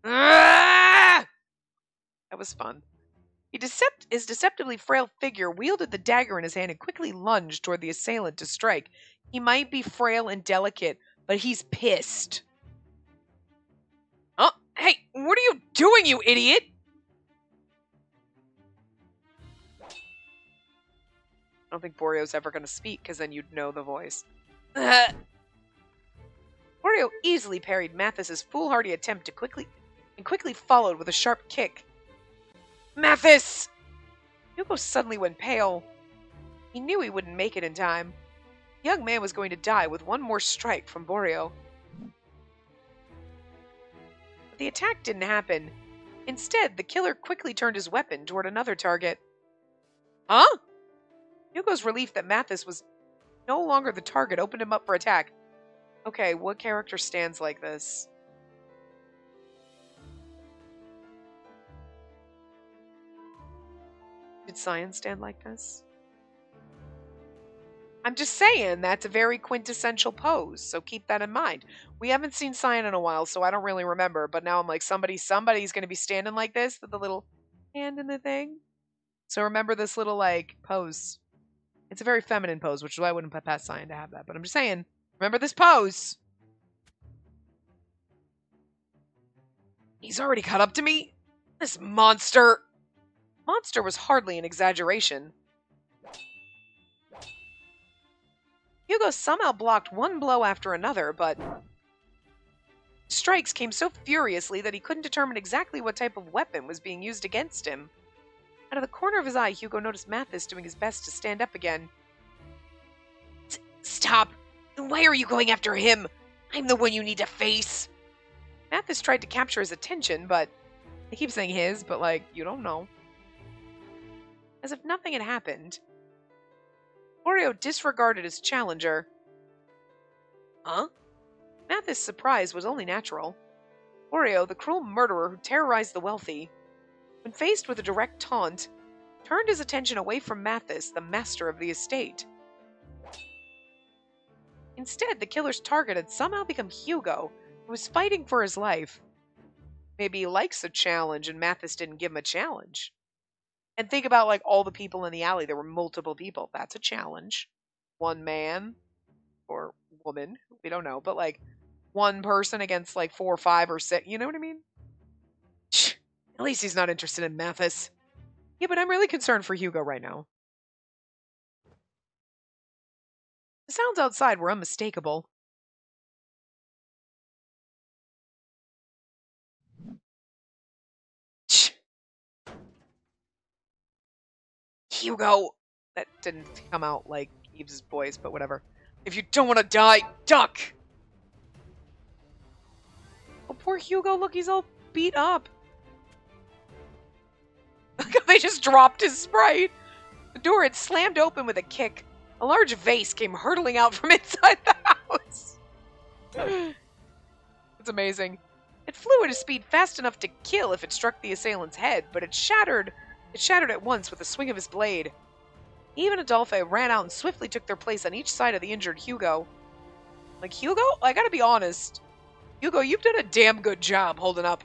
Speaker 1: ah! That was fun. He decept- his deceptively frail figure wielded the dagger in his hand and quickly lunged toward the assailant to strike. He might be frail and delicate, but he's pissed. Oh, hey, what are you doing, you idiot? Don't think Borio's ever going to speak because then you'd know the voice. <laughs> Borio easily parried Mathis's foolhardy attempt to quickly and quickly followed with a sharp kick. Mathis! Hugo suddenly went pale. He knew he wouldn't make it in time. The young man was going to die with one more strike from Borio. But the attack didn't happen. Instead, the killer quickly turned his weapon toward another target. Huh? Hugo's relief that Mathis was no longer the target opened him up for attack. Okay, what character stands like this? Did Cyan stand like this? I'm just saying that's a very quintessential pose, so keep that in mind. We haven't seen Cyan in a while, so I don't really remember, but now I'm like somebody somebody's gonna be standing like this with the little hand in the thing. So remember this little like pose. It's a very feminine pose, which is why I wouldn't put past Cyan to have that. But I'm just saying, remember this pose. He's already caught up to me? This monster. Monster was hardly an exaggeration. Hugo somehow blocked one blow after another, but strikes came so furiously that he couldn't determine exactly what type of weapon was being used against him. Out of the corner of his eye, Hugo noticed Mathis doing his best to stand up again. Stop! Why are you going after him? I'm the one you need to face. Mathis tried to capture his attention, but I keep saying his, but like, you don't know as if nothing had happened. Borio disregarded his challenger. Huh? Mathis' surprise was only natural. Borio, the cruel murderer who terrorized the wealthy, when faced with a direct taunt, turned his attention away from Mathis, the master of the estate. Instead, the killer's target had somehow become Hugo, who was fighting for his life. Maybe he likes a challenge and Mathis didn't give him a challenge. And think about like all the people in the alley. There were multiple people. That's a challenge. One man or woman, we don't know, but like one person against like four or five or six. You know what I mean? At least he's not interested in Mathis. Yeah, but I'm really concerned for Hugo right now. The sounds outside were unmistakable.
Speaker 2: Hugo!
Speaker 1: That didn't come out like Eve's voice, but whatever. If you don't want to die, duck! Oh, poor Hugo, look, he's all beat up. <laughs> they just dropped his sprite. The door had slammed open with a kick. A large vase came hurtling out from <laughs> inside the house. <gasps> it's amazing. It flew at a speed fast enough to kill if it struck the assailant's head, but it shattered it shattered at once with a swing of his blade. Even Adolphe ran out and swiftly took their place on each side of the injured Hugo. Like, Hugo? I gotta be honest. Hugo, you've done a damn good job holding up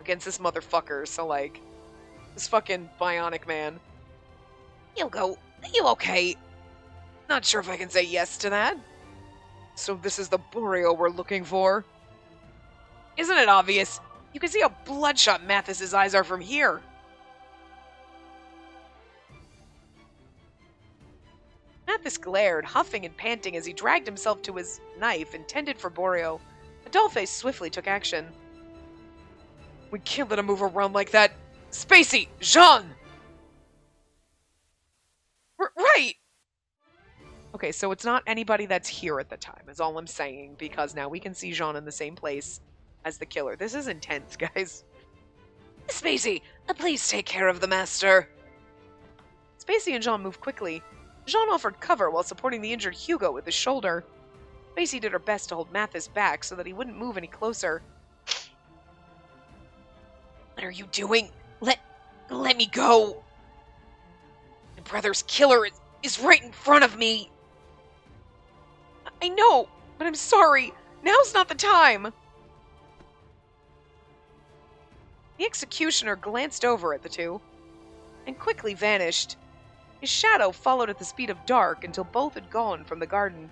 Speaker 1: against this motherfucker, so, like, this fucking bionic man.
Speaker 2: Hugo, are you okay? Not sure if I can say yes to that.
Speaker 1: So this is the Borio we're looking for? Isn't it obvious? You can see how bloodshot Mathis's eyes are from here. Mathis glared, huffing and panting as he dragged himself to his knife intended for Borio. Adolphe swiftly took action. We can't let him move around like that. Spacey! Jean! R- right! Okay, so it's not anybody that's here at the time, is all I'm saying, because now we can see Jean in the same place as the killer. This is intense, <laughs> guys.
Speaker 2: Spacey, uh, please take care of the master.
Speaker 1: Spacey and Jean moved quickly. Jean offered cover while supporting the injured Hugo with his shoulder. Spacey did her best to hold Mathis back so that he wouldn't move any closer. <sniffs>
Speaker 2: What are you doing? Let let me go. My brother's killer is, is right in front of me.
Speaker 1: I know, but I'm sorry. Now's not the time. The executioner glanced over at the two and quickly vanished. His shadow followed at the speed of dark until both had gone from the garden.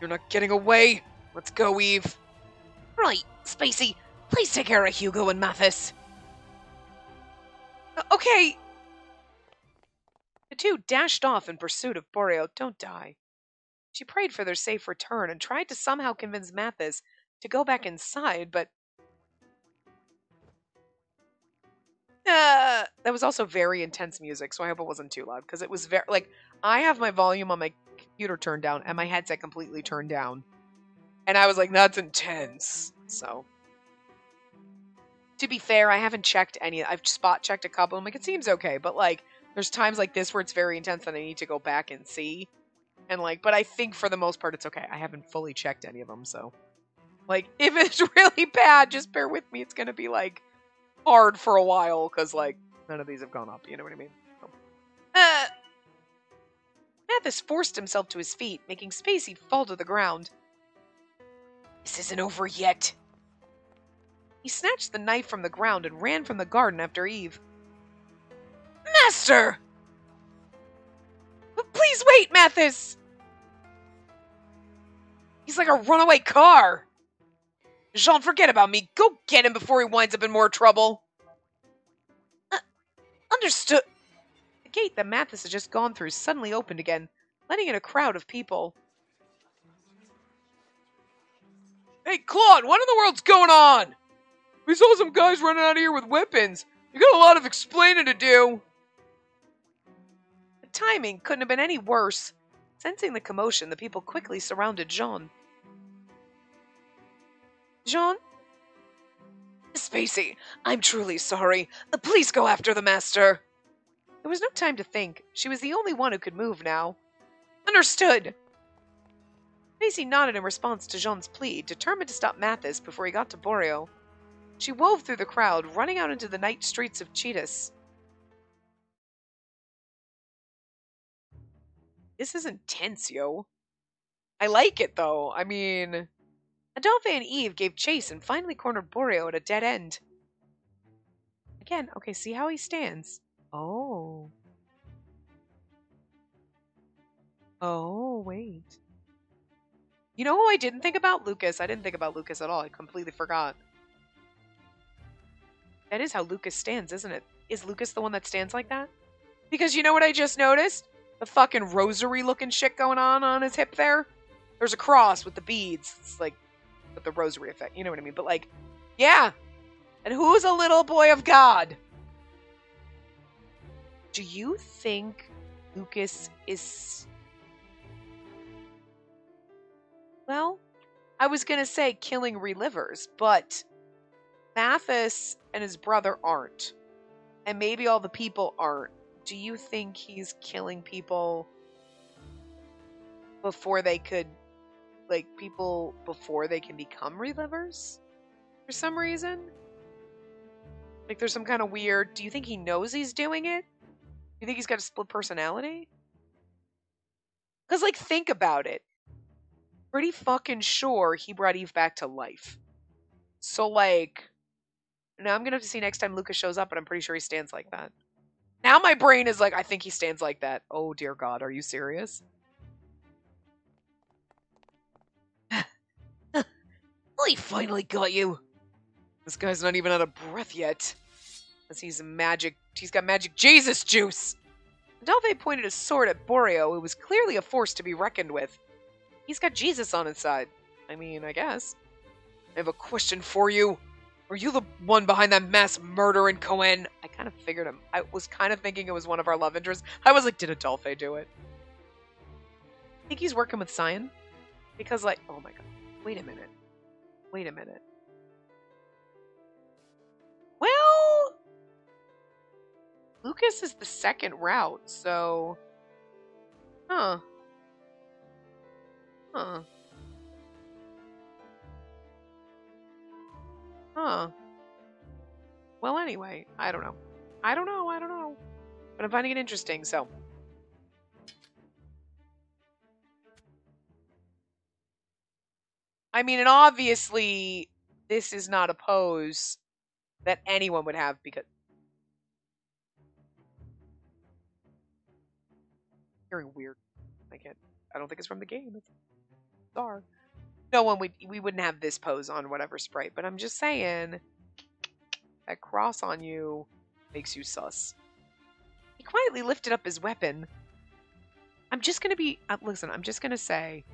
Speaker 1: You're not getting away. Let's go, Eve.
Speaker 2: Right, Spacey, please take care of Hugo and Mathis.
Speaker 1: Okay. The two dashed off in pursuit of Borio. Don't die. She prayed for their safe return and tried to somehow convince Mathis to go back inside, but Uh, that was also very intense music, so I hope it wasn't too loud because it was very like I have my volume on my computer turned down and my headset completely turned down, and I was like, "That's intense." So, to be fair, I haven't checked any. I've spot checked a couple. I'm like, it seems okay, but like, there's times like this where it's very intense and I need to go back and see, and like, but I think for the most part it's okay. I haven't fully checked any of them, so like, <laughs> if it's really bad, just bear with me. It's gonna be like hard for a while because like none of these have gone up. You know what I mean? So. Uh, Mathis forced himself to his feet, making Spacey fall to the ground.
Speaker 2: This isn't over yet.
Speaker 1: He snatched the knife from the ground and ran from the garden after Eve.
Speaker 2: Master!
Speaker 1: Please wait, Mathis! He's like a runaway car! Jean, forget about me. Go get him before he winds up in more trouble.
Speaker 2: Uh, understood.
Speaker 1: The gate that Mathis had just gone through suddenly opened again, letting in a crowd of people. Hey, Claude, what in the world's going on? We saw some guys running out of here with weapons. You got a lot of explaining to do. The timing couldn't have been any worse. Sensing the commotion, the people quickly surrounded Jean. Jean?
Speaker 2: Spacey, I'm truly sorry. Uh, please go after the master.
Speaker 1: There was no time to think. She was the only one who could move now. Understood. Spacey nodded in response to Jean's plea, determined to stop Mathis before he got to Borio. She wove through the crowd, running out into the night streets of Cheetahs. This is intense, yo. I like it, though. I mean, Adolphe and Eve gave chase and finally cornered Borio at a dead end. Again, okay, see how he stands. Oh. Oh, wait. You know who I didn't think about? Lucas. I didn't think about Lucas at all. I completely forgot. That is how Lucas stands, isn't it? Is Lucas the one that stands like that? Because you know what I just noticed? The fucking rosary looking shit going on on his hip there? There's a cross with the beads. It's like with the rosary effect. You know what I mean? But like, yeah. And who's a little boy of God? do you think Lucas is. Well, I was going to say killing relivers, but Mathis and his brother aren't. And maybe all the people aren't. Do you think he's killing people before they could. Like, people before they can become relivers? For some reason? Like, there's some kind of weird. Do you think he knows he's doing it? Do you think he's got a split personality? Because, like, think about it. Pretty fucking sure he brought Eve back to life. So, like, now I'm gonna have to see next time Lucas shows up, but I'm pretty sure he stands like that. Now my brain is like, I think he stands like that. Oh dear God, are you serious? <laughs>
Speaker 2: I finally got you.
Speaker 1: This guy's not even out of breath yet. As he's magic, he's got magic Jesus juice. Adolphe pointed his sword at Borio, who was clearly a force to be reckoned with. He's got Jesus on his side. I mean, I guess. I have a question for you. Were you the one behind that mass murder in Cohen? I kind of figured him. I was kind of thinking it was one of our love interests. I was like, did Adolphe do it? I think he's working with Cyan. Because, like, oh my god. Wait a minute. Wait a minute. Well, Lucas is the second route, so. Huh. Huh. Huh. Well, anyway, I don't know. I don't know, I don't know. But I'm finding it interesting, so. I mean, and obviously, this is not a pose that anyone would have because. Hearing weird. I can't. I don't think it's from the game. It's bizarre. No one would. We wouldn't have this pose on whatever sprite. But I'm just saying. That cross on you makes you sus. He quietly lifted up his weapon. I'm just gonna be. Uh, listen, I'm just gonna say.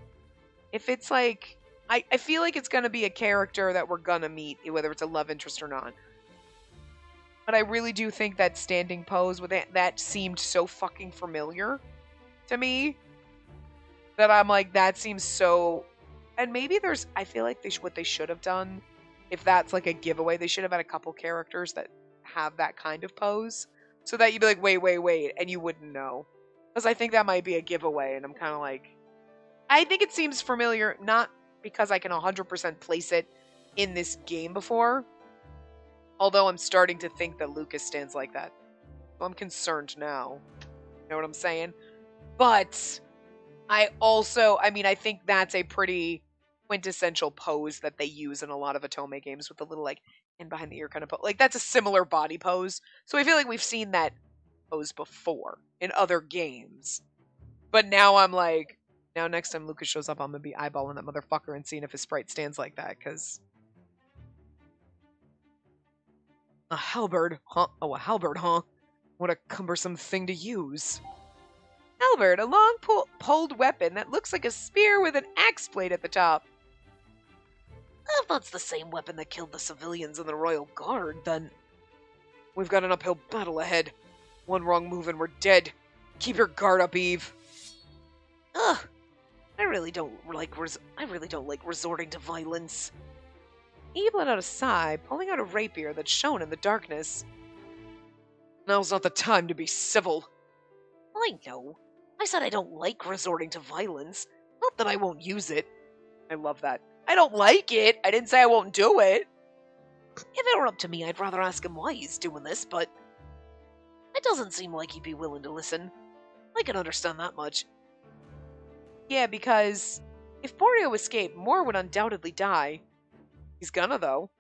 Speaker 1: If it's like I, I feel like it's to be a character that we're to meet, whether it's a love interest or not. But I really do think that standing pose with it, that seemed so fucking familiar to me that I'm like, that seems so. And maybe there's, I feel like they sh- what they should have done, if that's like a giveaway, they should have had a couple characters that have that kind of pose so that you'd be like, wait, wait, wait, and you wouldn't know. Because I think that might be a giveaway, and I'm kind of like, I think it seems familiar, not because I can 100% place it in this game before. Although I'm starting to think that Lucas stands like that. So I'm concerned now. You know what I'm saying? But I also, I mean, I think that's a pretty quintessential pose that they use in a lot of Otome games with the little like in behind the ear kind of pose. Like that's a similar body pose. So I feel like we've seen that pose before in other games. But now I'm like, now, next time Lucas shows up, I'm gonna be eyeballing that motherfucker and seeing if his sprite stands like that, because. A halberd, huh? Oh, a halberd, huh? What a cumbersome thing to use. Halberd, a long pull- pulled weapon that looks like a spear with an axe blade at the top.
Speaker 2: If that's the same weapon that killed the civilians in the Royal Guard, then.
Speaker 1: We've got an uphill battle ahead. One wrong move and we're dead. Keep your guard up, Eve.
Speaker 2: Ugh, I really don't like res- I really don't like resorting to violence.
Speaker 1: Eve let out a sigh, pulling out a rapier that shone in the darkness. Now's not the time to be civil.
Speaker 2: I know. I said I don't like resorting to violence, not that I won't use it.
Speaker 1: I love that. I don't like it. I didn't say I won't do it.
Speaker 2: If it were up to me, I'd rather ask him why he's doing this, but it doesn't seem like he'd be willing to listen. I can understand that much.
Speaker 1: Yeah, because if Borio escaped, Moore would undoubtedly die. He's gonna, though.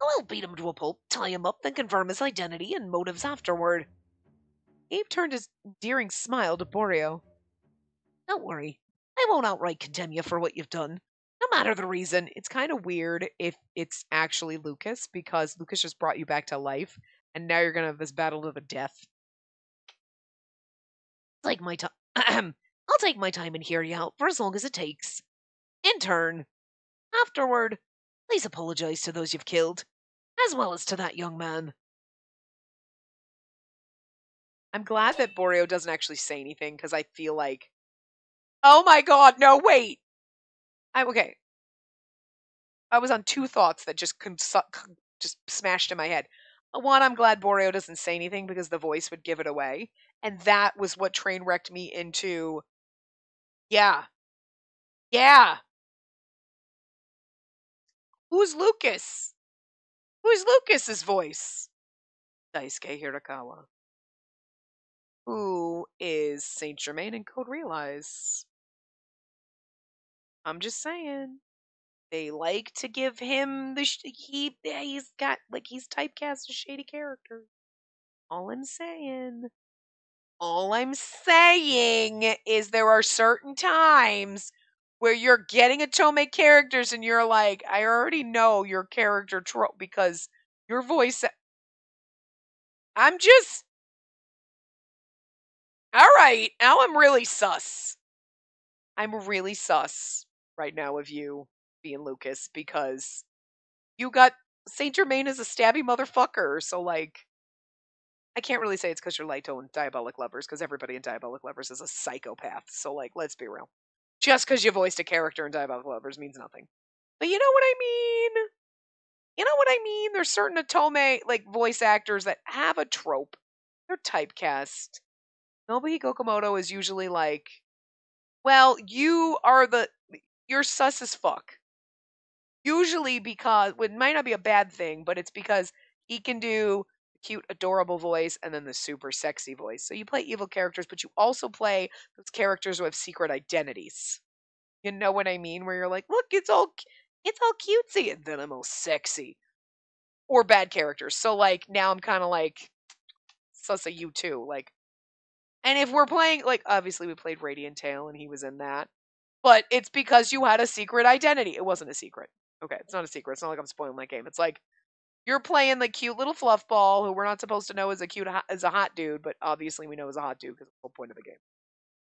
Speaker 2: Oh, I'll beat him to a pulp, tie him up, then confirm his identity and motives afterward.
Speaker 1: Abe turned his deering smile to Borio.
Speaker 2: Don't worry. I won't outright condemn you for what you've done.
Speaker 1: No matter the reason, it's kind of weird if it's actually Lucas, because Lucas just brought you back to life, and now you're gonna have this battle to the death.
Speaker 2: Like my time. <clears throat> I'll take my time and hear you out for as long as it takes. In turn, afterward, please apologize to those you've killed, as well as to that young man.
Speaker 1: I'm glad that Borio doesn't actually say anything because I feel like, oh my god, no, wait. I okay. I was on two thoughts that just just smashed in my head. Uh, one, I'm glad Borio doesn't say anything because the voice would give it away, and that was what train wrecked me into. Yeah, yeah. Who's Lucas? Who's Lucas's voice? Daisuke Hirakawa. Who is Saint Germain in Code Realize? I'm just saying. They like to give him the sh- he he's got like he's typecast as shady character. All I'm saying. All I'm saying is there are certain times where you're getting a Otome characters and you're like, I already know your character trope because your voice. I'm just. All right, now I'm really sus. I'm really sus right now of you being Lucas because you got Saint Germain is a stabby motherfucker. So like, I can't really say it's because you're Laito and Diabolik Lovers because everybody in Diabolik Lovers is a psychopath. So like, let's be real. Just because you voiced a character in Diabolik Lovers means nothing. But you know what I mean? You know what I mean? There's certain Otome like voice actors that have a trope. They're typecast. Nobuhiko Okamoto is usually like, well, you are the you're sus as fuck. Usually because it might not be a bad thing, but it's because he can do cute, adorable voice and then the super sexy voice. So you play evil characters, but you also play those characters who have secret identities. You know what I mean? Where you're like, look, it's all it's all cutesy, and then I'm all sexy. Or bad characters. So like now I'm kind of like sus you too. Like, and if we're playing like obviously we played Radiant Tale and he was in that, but it's because you had a secret identity. It wasn't a secret. Okay, it's not a secret. It's not like I'm spoiling my game. It's like you're playing the cute little fluff ball who we're not supposed to know is a cute is a hot dude, but obviously we know is a hot dude because the whole point of the game.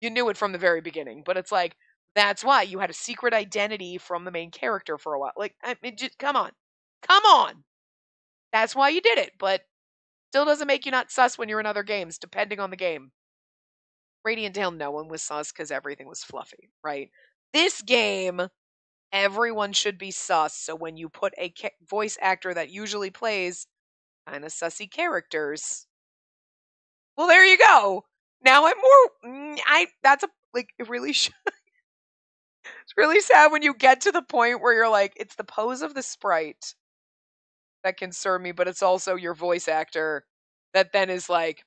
Speaker 1: You knew it from the very beginning, but it's like that's why you had a secret identity from the main character for a while. Like, I mean, just, come on, come on. That's why you did it, but still doesn't make you not sus when you're in other games, depending on the game. Radiant Tale, no one was sus because everything was fluffy, right? This game, everyone should be sus. So when you put a ca- voice actor that usually plays kind of sussy characters, well, there you go. Now I'm more. Mm, I that's a like it really <laughs> should. it's really sad when you get to the point where you're like, it's the pose of the sprite that concern me, but it's also your voice actor that then is like,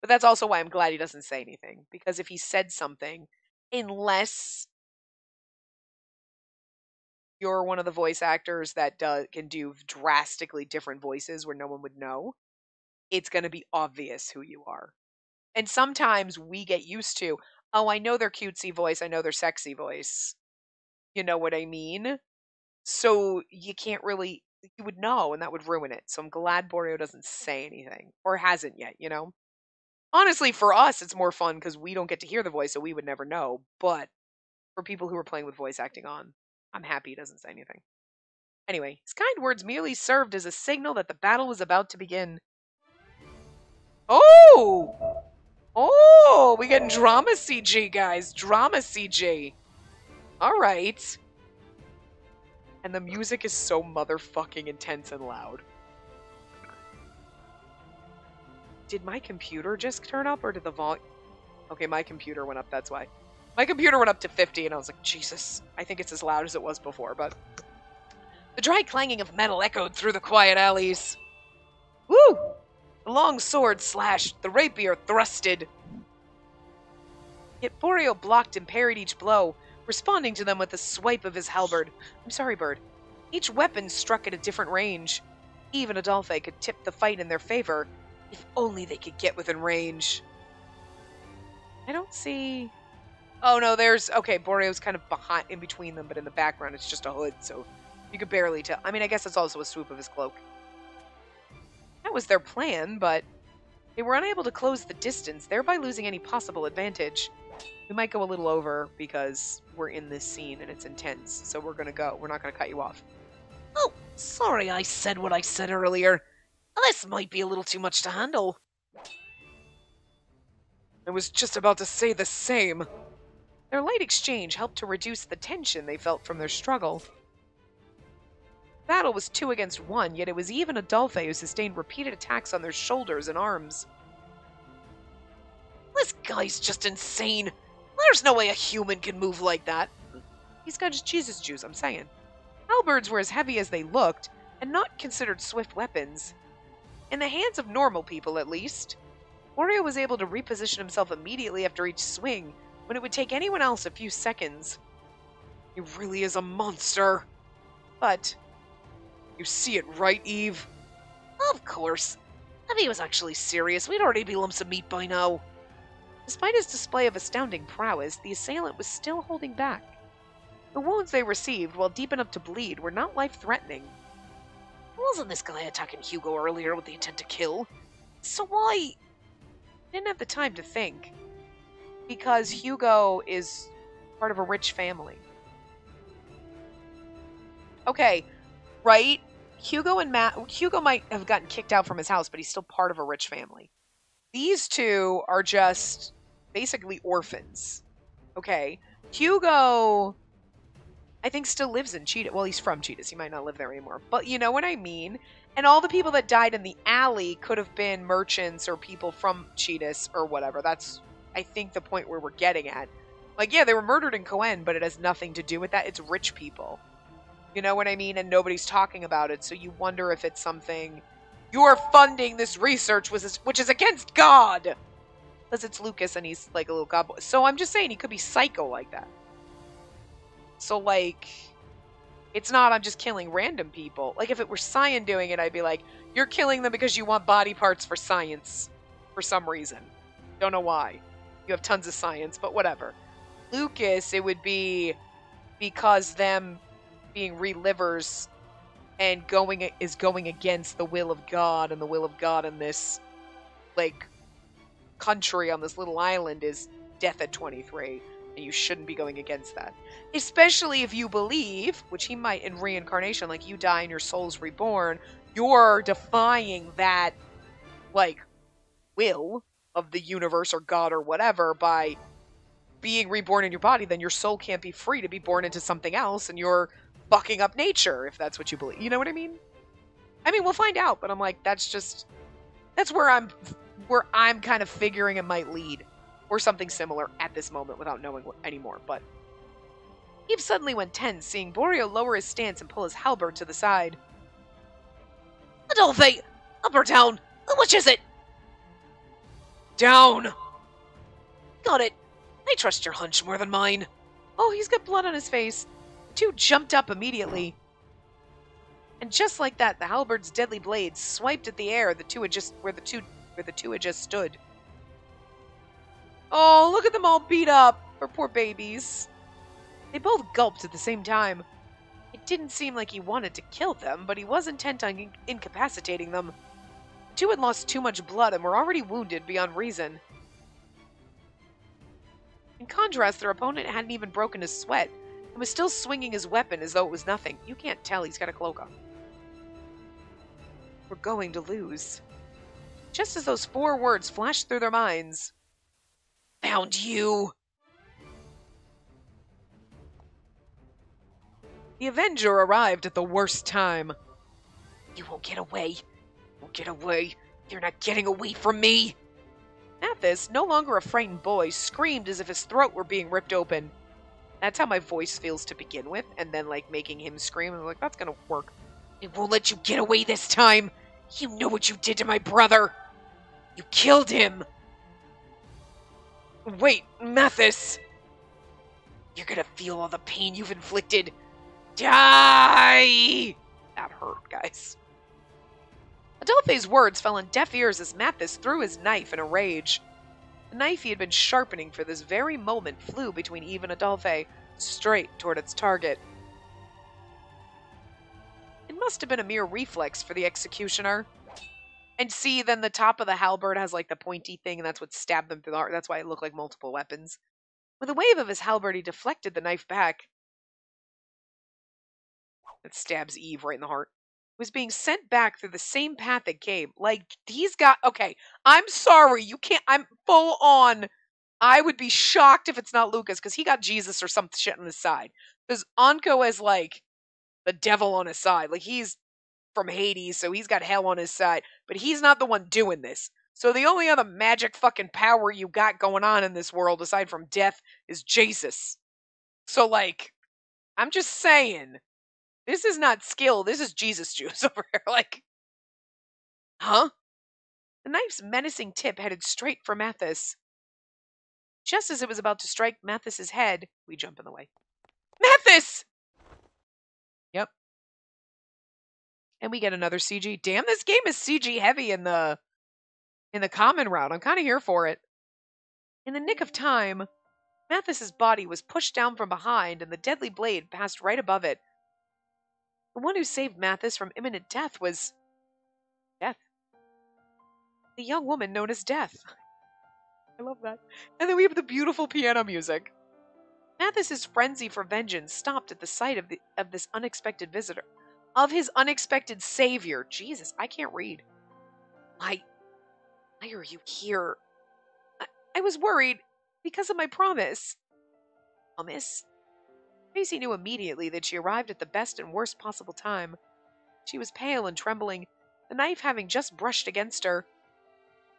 Speaker 1: but that's also why I'm glad he doesn't say anything. Because if he said something, unless you're one of the voice actors that can do drastically different voices where no one would know, it's going to be obvious who you are. And sometimes we get used to, oh, I know their cutesy voice, I know their sexy voice. You know what I mean? So you can't really, you would know, and that would ruin it. So I'm glad Borio doesn't say anything, or hasn't yet, you know? Honestly, for us, it's more fun because we don't get to hear the voice, so we would never know. But for people who are playing with voice acting on, I'm happy he doesn't say anything. Anyway, his kind words merely served as a signal that the battle was about to begin. Oh! Oh, we getting drama CG, guys. Drama CG. All right. And the music is so motherfucking intense and loud. Did my computer just turn up or did the volume? Okay, my computer went up, that's why. My computer went up to 50 and I was like, Jesus, I think it's as loud as it was before, but. The dry clanging of metal echoed through the quiet alleys. Woo! The long sword slashed, the rapier thrusted. Yet Borio blocked and parried each blow, responding to them with a swipe of his halberd. I'm sorry, Bird. Each weapon struck at a different range. Even Adolphe could tip the fight in their favor, if only they could get within range. I don't see. Oh no, there's okay. Borio's kind of behind, in between them, but in the background it's just a hood, so you could barely tell. I mean, I guess it's also a swoop of his cloak. That was their plan, but they were unable to close the distance, thereby losing any possible advantage. We might go a little over because we're in this scene and it's intense, so we're gonna go. We're not gonna cut you off.
Speaker 2: Oh, sorry I said what I said earlier. This might be a little too much to handle.
Speaker 1: I was just about to say the same. Their light exchange helped to reduce the tension they felt from their struggle. Battle was two against one, yet it was even Adolphe who sustained repeated attacks on their shoulders and arms.
Speaker 2: This guy's just insane. There's no way a human can move like that.
Speaker 1: He's got Jesus juice, I'm saying. Halberds were as heavy as they looked, and not considered swift weapons. In the hands of normal people, at least. Borio was able to reposition himself immediately after each swing, when it would take anyone else a few seconds. He really is a monster. But, you see it, right, Eve?
Speaker 2: Of course. If he was actually serious, we'd already be lumps of meat by now.
Speaker 1: Despite his display of astounding prowess, the assailant was still holding back. The wounds they received, while deep enough to bleed, were not life threatening.
Speaker 2: Wasn't this guy attacking Hugo earlier with the intent to kill? So why?
Speaker 1: Didn't have the time to think. Because Hugo is part of a rich family. Okay, right? Hugo and Matt Hugo might have gotten kicked out from his house, but he's still part of a rich family. These two are just basically orphans. Okay. Hugo I think still lives in Cheetah. Well, he's from Cheetahs. He might not live there anymore. But you know what I mean? And all the people that died in the alley could have been merchants or people from Cheetahs or whatever. That's, I think, the point where we're getting at. Like, yeah, they were murdered in Coen, but it has nothing to do with that. It's rich people. You know what I mean? And nobody's talking about it. So you wonder if it's something. You're funding this research, which is against God! Because it's Lucas and he's like a little god. So I'm just saying he could be psycho like that. So like it's not I'm just killing random people. Like if it were Cyan doing it, I'd be like, you're killing them because you want body parts for science for some reason. Don't know why. You have tons of science, but whatever. Lucas, it would be because them being relivers and going is going against the will of God and the will of God in this like country on this little island is death at 23 and you shouldn't be going against that. Especially if you believe, which he might in reincarnation, like you die and your soul's reborn, you're defying that, like, will of the universe or God or whatever by being reborn in your body, then your soul can't be free to be born into something else, and you're fucking up nature if that's what you believe. You know what I mean? I mean, we'll find out, but I'm like, that's just that's where I'm where I'm kind of figuring it might lead or something similar at this moment without knowing anymore, but. Eve suddenly went tense, seeing Borio lower his stance and pull his halberd to the side.
Speaker 2: Adolphe! Up or down? Which is it?
Speaker 1: Down!
Speaker 2: Got it. I trust your hunch more than mine.
Speaker 1: Oh, he's got blood on his face. The two jumped up immediately. And just like that, the halberd's deadly blade swiped at the air the two had just where the two where the two had just stood. Oh, look at them all beat up. Or poor babies. They both gulped at the same time. It didn't seem like he wanted to kill them, but he was intent on in- incapacitating them. The two had lost too much blood and were already wounded beyond reason. In contrast, their opponent hadn't even broken a sweat and was still swinging his weapon as though it was nothing. You can't tell he's got a cloak on. We're going to lose. Just as those four words flashed through their minds,
Speaker 2: Found you!
Speaker 1: The Avenger arrived at the worst time.
Speaker 2: You won't get away. Won't get away. You're not getting away from me.
Speaker 1: Mathis, no longer a frightened boy, screamed as if his throat were being ripped open. That's how my voice feels to begin with, and then like making him scream, I'm like, that's gonna work.
Speaker 2: It won't let you get away this time. You know what you did to my brother. You killed him.
Speaker 1: Wait, Mathis!
Speaker 2: You're gonna feel all the pain you've inflicted. Die!
Speaker 1: That hurt, guys. Adolphe's words fell on deaf ears as Mathis threw his knife in a rage. The knife he had been sharpening for this very moment flew between Eve and Adolphe, straight toward its target. It must have been a mere reflex for the executioner. And see, then the top of the halberd has like the pointy thing, and that's what stabbed them through the heart. That's why it looked like multiple weapons. With a wave of his halberd, he deflected the knife back. It stabs Eve right in the heart. It was being sent back through the same path it came. Like, he's got. Okay, I'm sorry. You can't. I'm full on I would be shocked if it's not Lucas because he got Jesus or some shit on his side. Because Anko is like the devil on his side. Like he's from Hades, so he's got hell on his side. But he's not the one doing this. So the only other magic fucking power you got going on in this world aside from death is Jesus. So like, I'm just saying, this is not skill. This is Jesus juice <laughs> over here. Like, huh? The knife's menacing tip headed straight for Mathis. Just as it was about to strike Mathis's head, we jump in the way. Mathis! And we get another CG. Damn, this game is CG heavy in the in the common route. I'm kind of here for it. In the nick of time, Mathis's body was pushed down from behind and the deadly blade passed right above it. The one who saved Mathis from imminent death was Death. The young woman known as Death. <laughs> I love that. And then we have the beautiful piano music. Mathis's frenzy for vengeance stopped at the sight of the of this unexpected visitor, of his unexpected savior. Jesus, I can't read. Why, why are you here? I, I was worried because of my promise. Promise? Tracy knew immediately that she arrived at the best and worst possible time. She was pale and trembling, the knife having just brushed against her.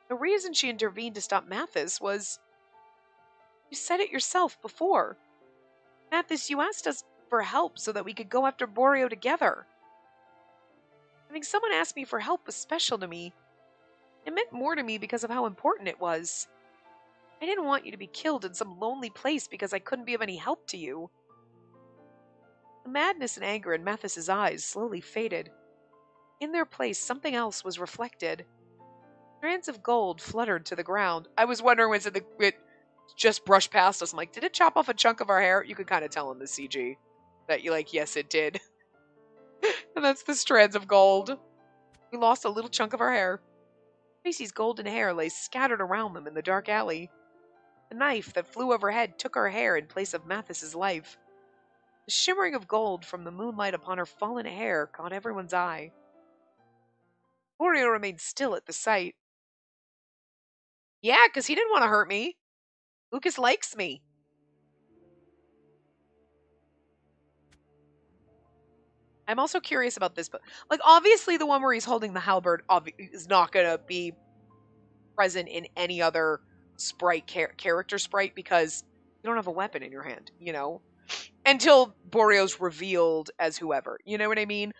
Speaker 1: The reason she intervened to stop Mathis was. You said it yourself before. Mathis, you asked us for help so that we could go after Borio together. Having someone ask me for help was special to me. It meant more to me because of how important it was. I didn't want you to be killed in some lonely place because I couldn't be of any help to you. The madness and anger in Mathis's eyes slowly faded. In their place, something else was reflected. Strands of gold fluttered to the ground. I was wondering was it it just brushed past us. I'm like, did it chop off a chunk of our hair? You could kind of tell in the CG that you like, yes, it did. <laughs> <laughs> and that's the strands of gold. We lost a little chunk of our hair. Tracy's golden hair lay scattered around them in the dark alley. The knife that flew overhead took her hair in place of Mathis's life. The shimmering of gold from the moonlight upon her fallen hair caught everyone's eye. Borio remained still at the sight. Yeah, because he didn't want to hurt me. Lucas likes me. I'm also curious about this, but like obviously the one where he's holding the halberd is not gonna be present in any other sprite char- character sprite because you don't have a weapon in your hand, you know, until Borio's revealed as whoever, you know what I mean?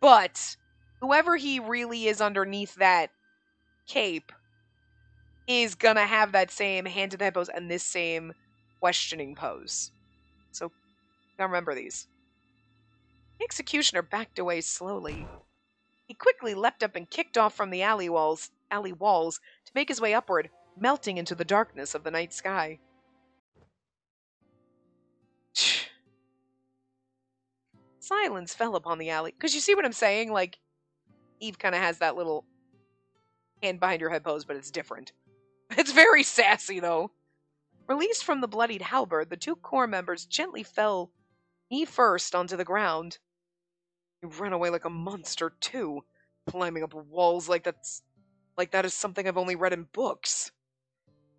Speaker 1: But whoever he really is underneath that cape is gonna have that same hand to the pose and this same questioning pose. So gotta remember these. The executioner backed away slowly. He quickly leapt up and kicked off from the alley walls alley walls to make his way upward, melting into the darkness of the night sky. <sighs> Silence fell upon the alley. Because you see what I'm saying? Like, Eve kind of has that little hand behind your head pose, but it's different. <laughs> It's very sassy, though. Released from the bloodied halberd, the two corps members gently fell knee first onto the ground. You ran away like a monster, too, climbing up walls like that's like that is something I've only read in books.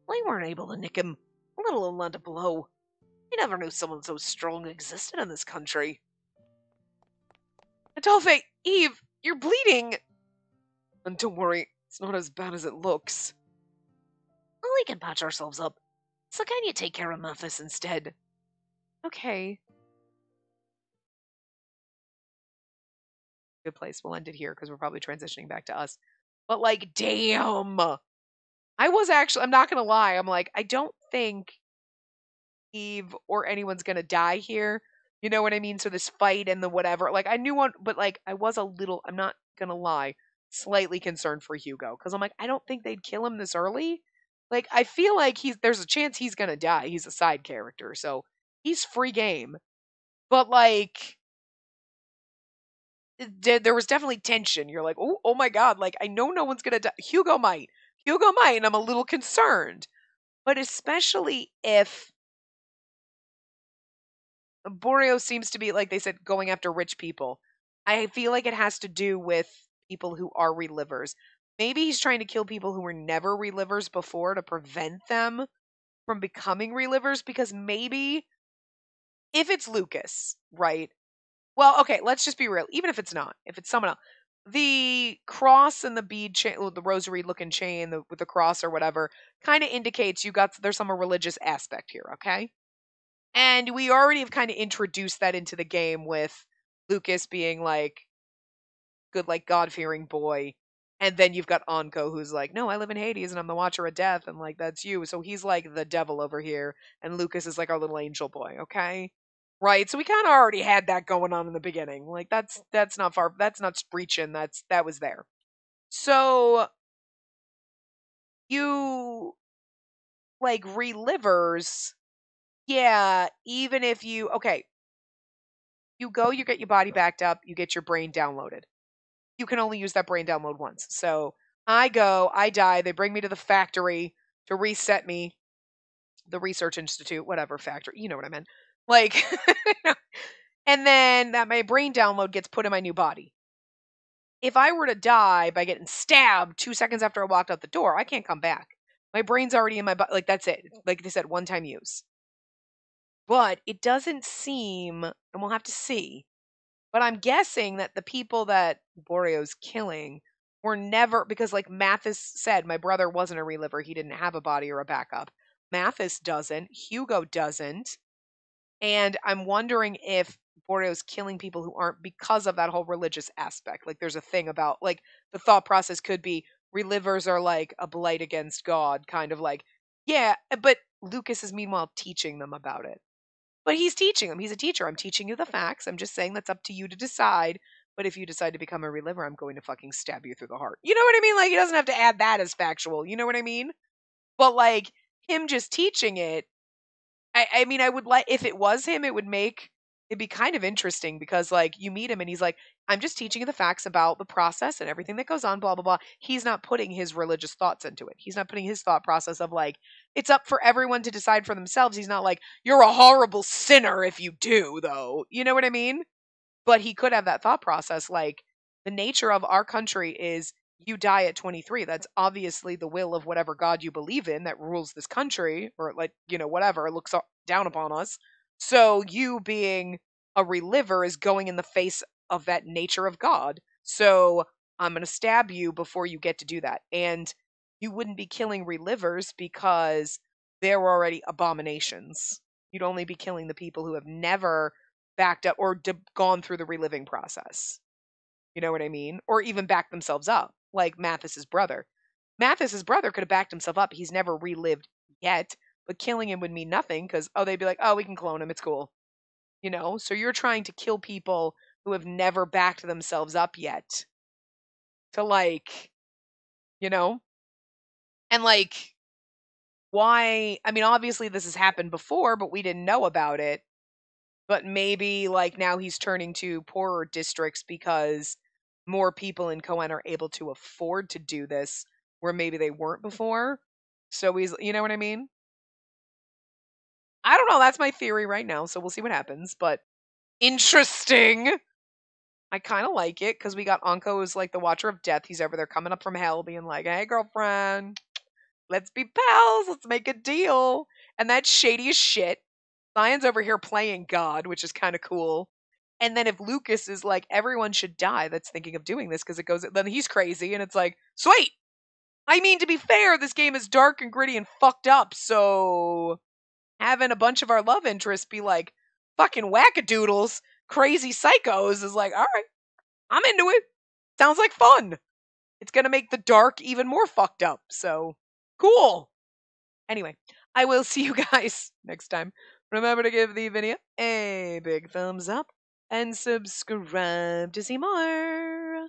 Speaker 2: We weren't able to nick him, let alone land a blow. I never knew someone so strong existed in this country.
Speaker 1: Adolphe, Eve, you're bleeding! And don't worry, it's not as bad as it looks.
Speaker 2: We can patch ourselves up. So can you take care of Mathis instead?
Speaker 1: Okay. Good place. We'll end it here because we're probably transitioning back to us. But like, damn. I was actually, I'm not going to lie. I'm like, I don't think Eve or anyone's going to die here. You know what I mean? So this fight and the whatever. Like, I knew one, but like, I was a little, I'm not going to lie, slightly concerned for Hugo. Cause I'm like, I don't think they'd kill him this early. Like, I feel like he's, there's a chance he's going to die. He's a side character. So he's free game. But like, there was definitely tension. You're like, oh, oh my god! Like I know no one's gonna die. Hugo might, Hugo might, and I'm a little concerned. But especially if Borio seems to be like they said, going after rich people. I feel like it has to do with people who are relivers. Maybe he's trying to kill people who were never relivers before to prevent them from becoming relivers because maybe if it's Lucas, right? Well, okay, let's just be real. Even if it's not, if it's someone else, the cross and the bead chain, the rosary looking chain the, with the cross or whatever, kind of indicates you got there's some religious aspect here, okay? And we already have kind of introduced that into the game with Lucas being like good, like God fearing boy. And then you've got Anko who's like, no, I live in Hades and I'm the Watcher of Death, and like that's you. So he's like the devil over here, and Lucas is like our little angel boy, okay? Right. So we kind of already had that going on in the beginning. Like that's that's not far. That's not breaching. That's that was there. So you like relivers yeah, even if you okay, you go, you get your body backed up, you get your brain downloaded. You can only use that brain download once. So I go, I die, they bring me to the factory to reset me, the research institute, whatever factory, you know what I meant. Like, <laughs> and then that my brain download gets put in my new body. If I were to die by getting stabbed two seconds after I walked out the door, I can't come back. My brain's already in my body. Like, that's it. Like they said, one time use. But it doesn't seem, and we'll have to see, but I'm guessing that the people that Borio's killing were never, because like Mathis said, my brother wasn't a reliver. He didn't have a body or a backup. Mathis doesn't. Hugo doesn't. And I'm wondering if Borio is killing people who aren't because of that whole religious aspect. Like there's a thing about, like, the thought process could be relivers are like a blight against God, kind of like, yeah, eh, but Lucas is meanwhile teaching them about it. But he's teaching them. He's a teacher. I'm teaching you the facts. I'm just saying that's up to you to decide. But if you decide to become a reliver, I'm going to fucking stab you through the heart. You know what I mean? Like, he doesn't have to add that as factual. You know what I mean? But, like, him just teaching it, I, I mean, I would like, if it was him, it would make it'd be kind of interesting because like you meet him and he's like i'm just teaching you the facts about the process and everything that goes on blah blah blah. He's not putting his religious thoughts into it. He's not putting his thought process of like it's up for everyone to decide for themselves. He's not like you're a horrible sinner if you do though. You know what i mean? But he could have that thought process like the nature of our country is you die at 23 that's obviously the will of whatever god you believe in that rules this country or like you know whatever looks down upon us so you being a reliver is going in the face of that nature of God. So I'm going to stab you before you get to do that. And you wouldn't be killing relivers because they're already abominations. You'd only be killing the people who have never backed up or de- gone through the reliving process. You know what I mean? Or even backed themselves up, like Mathis's brother. Mathis's brother could have backed himself up. He's never relived yet but killing him would mean nothing because oh they'd be like oh we can clone him it's cool you know so you're trying to kill people who have never backed themselves up yet to like you know and like why i mean obviously this has happened before but we didn't know about it but maybe like now he's turning to poorer districts because more people in Cohen are able to afford to do this where maybe they weren't before. So he's, you know what I mean? I don't know. That's my theory right now. So we'll see what happens. But interesting. I kind of like it because we got Anko as like the Watcher of Death. He's over there coming up from hell, being like, "Hey, girlfriend, let's be pals. Let's make a deal." And that's shady as shit. Cyan's over here playing God, which is kind of cool. And then if Lucas is like, everyone should die that's thinking of doing this because it goes, then he's crazy. And it's like, sweet. I mean, to be fair, this game is dark and gritty and fucked up. So having a bunch of our love interests be like fucking wackadoodles, crazy psychos is like, all right, I'm into it. Sounds like fun. It's gonna make the dark even more fucked up. So cool. Anyway, I will <laughs> see you guys next time. Remember to give the video a big thumbs up and subscribe to see more.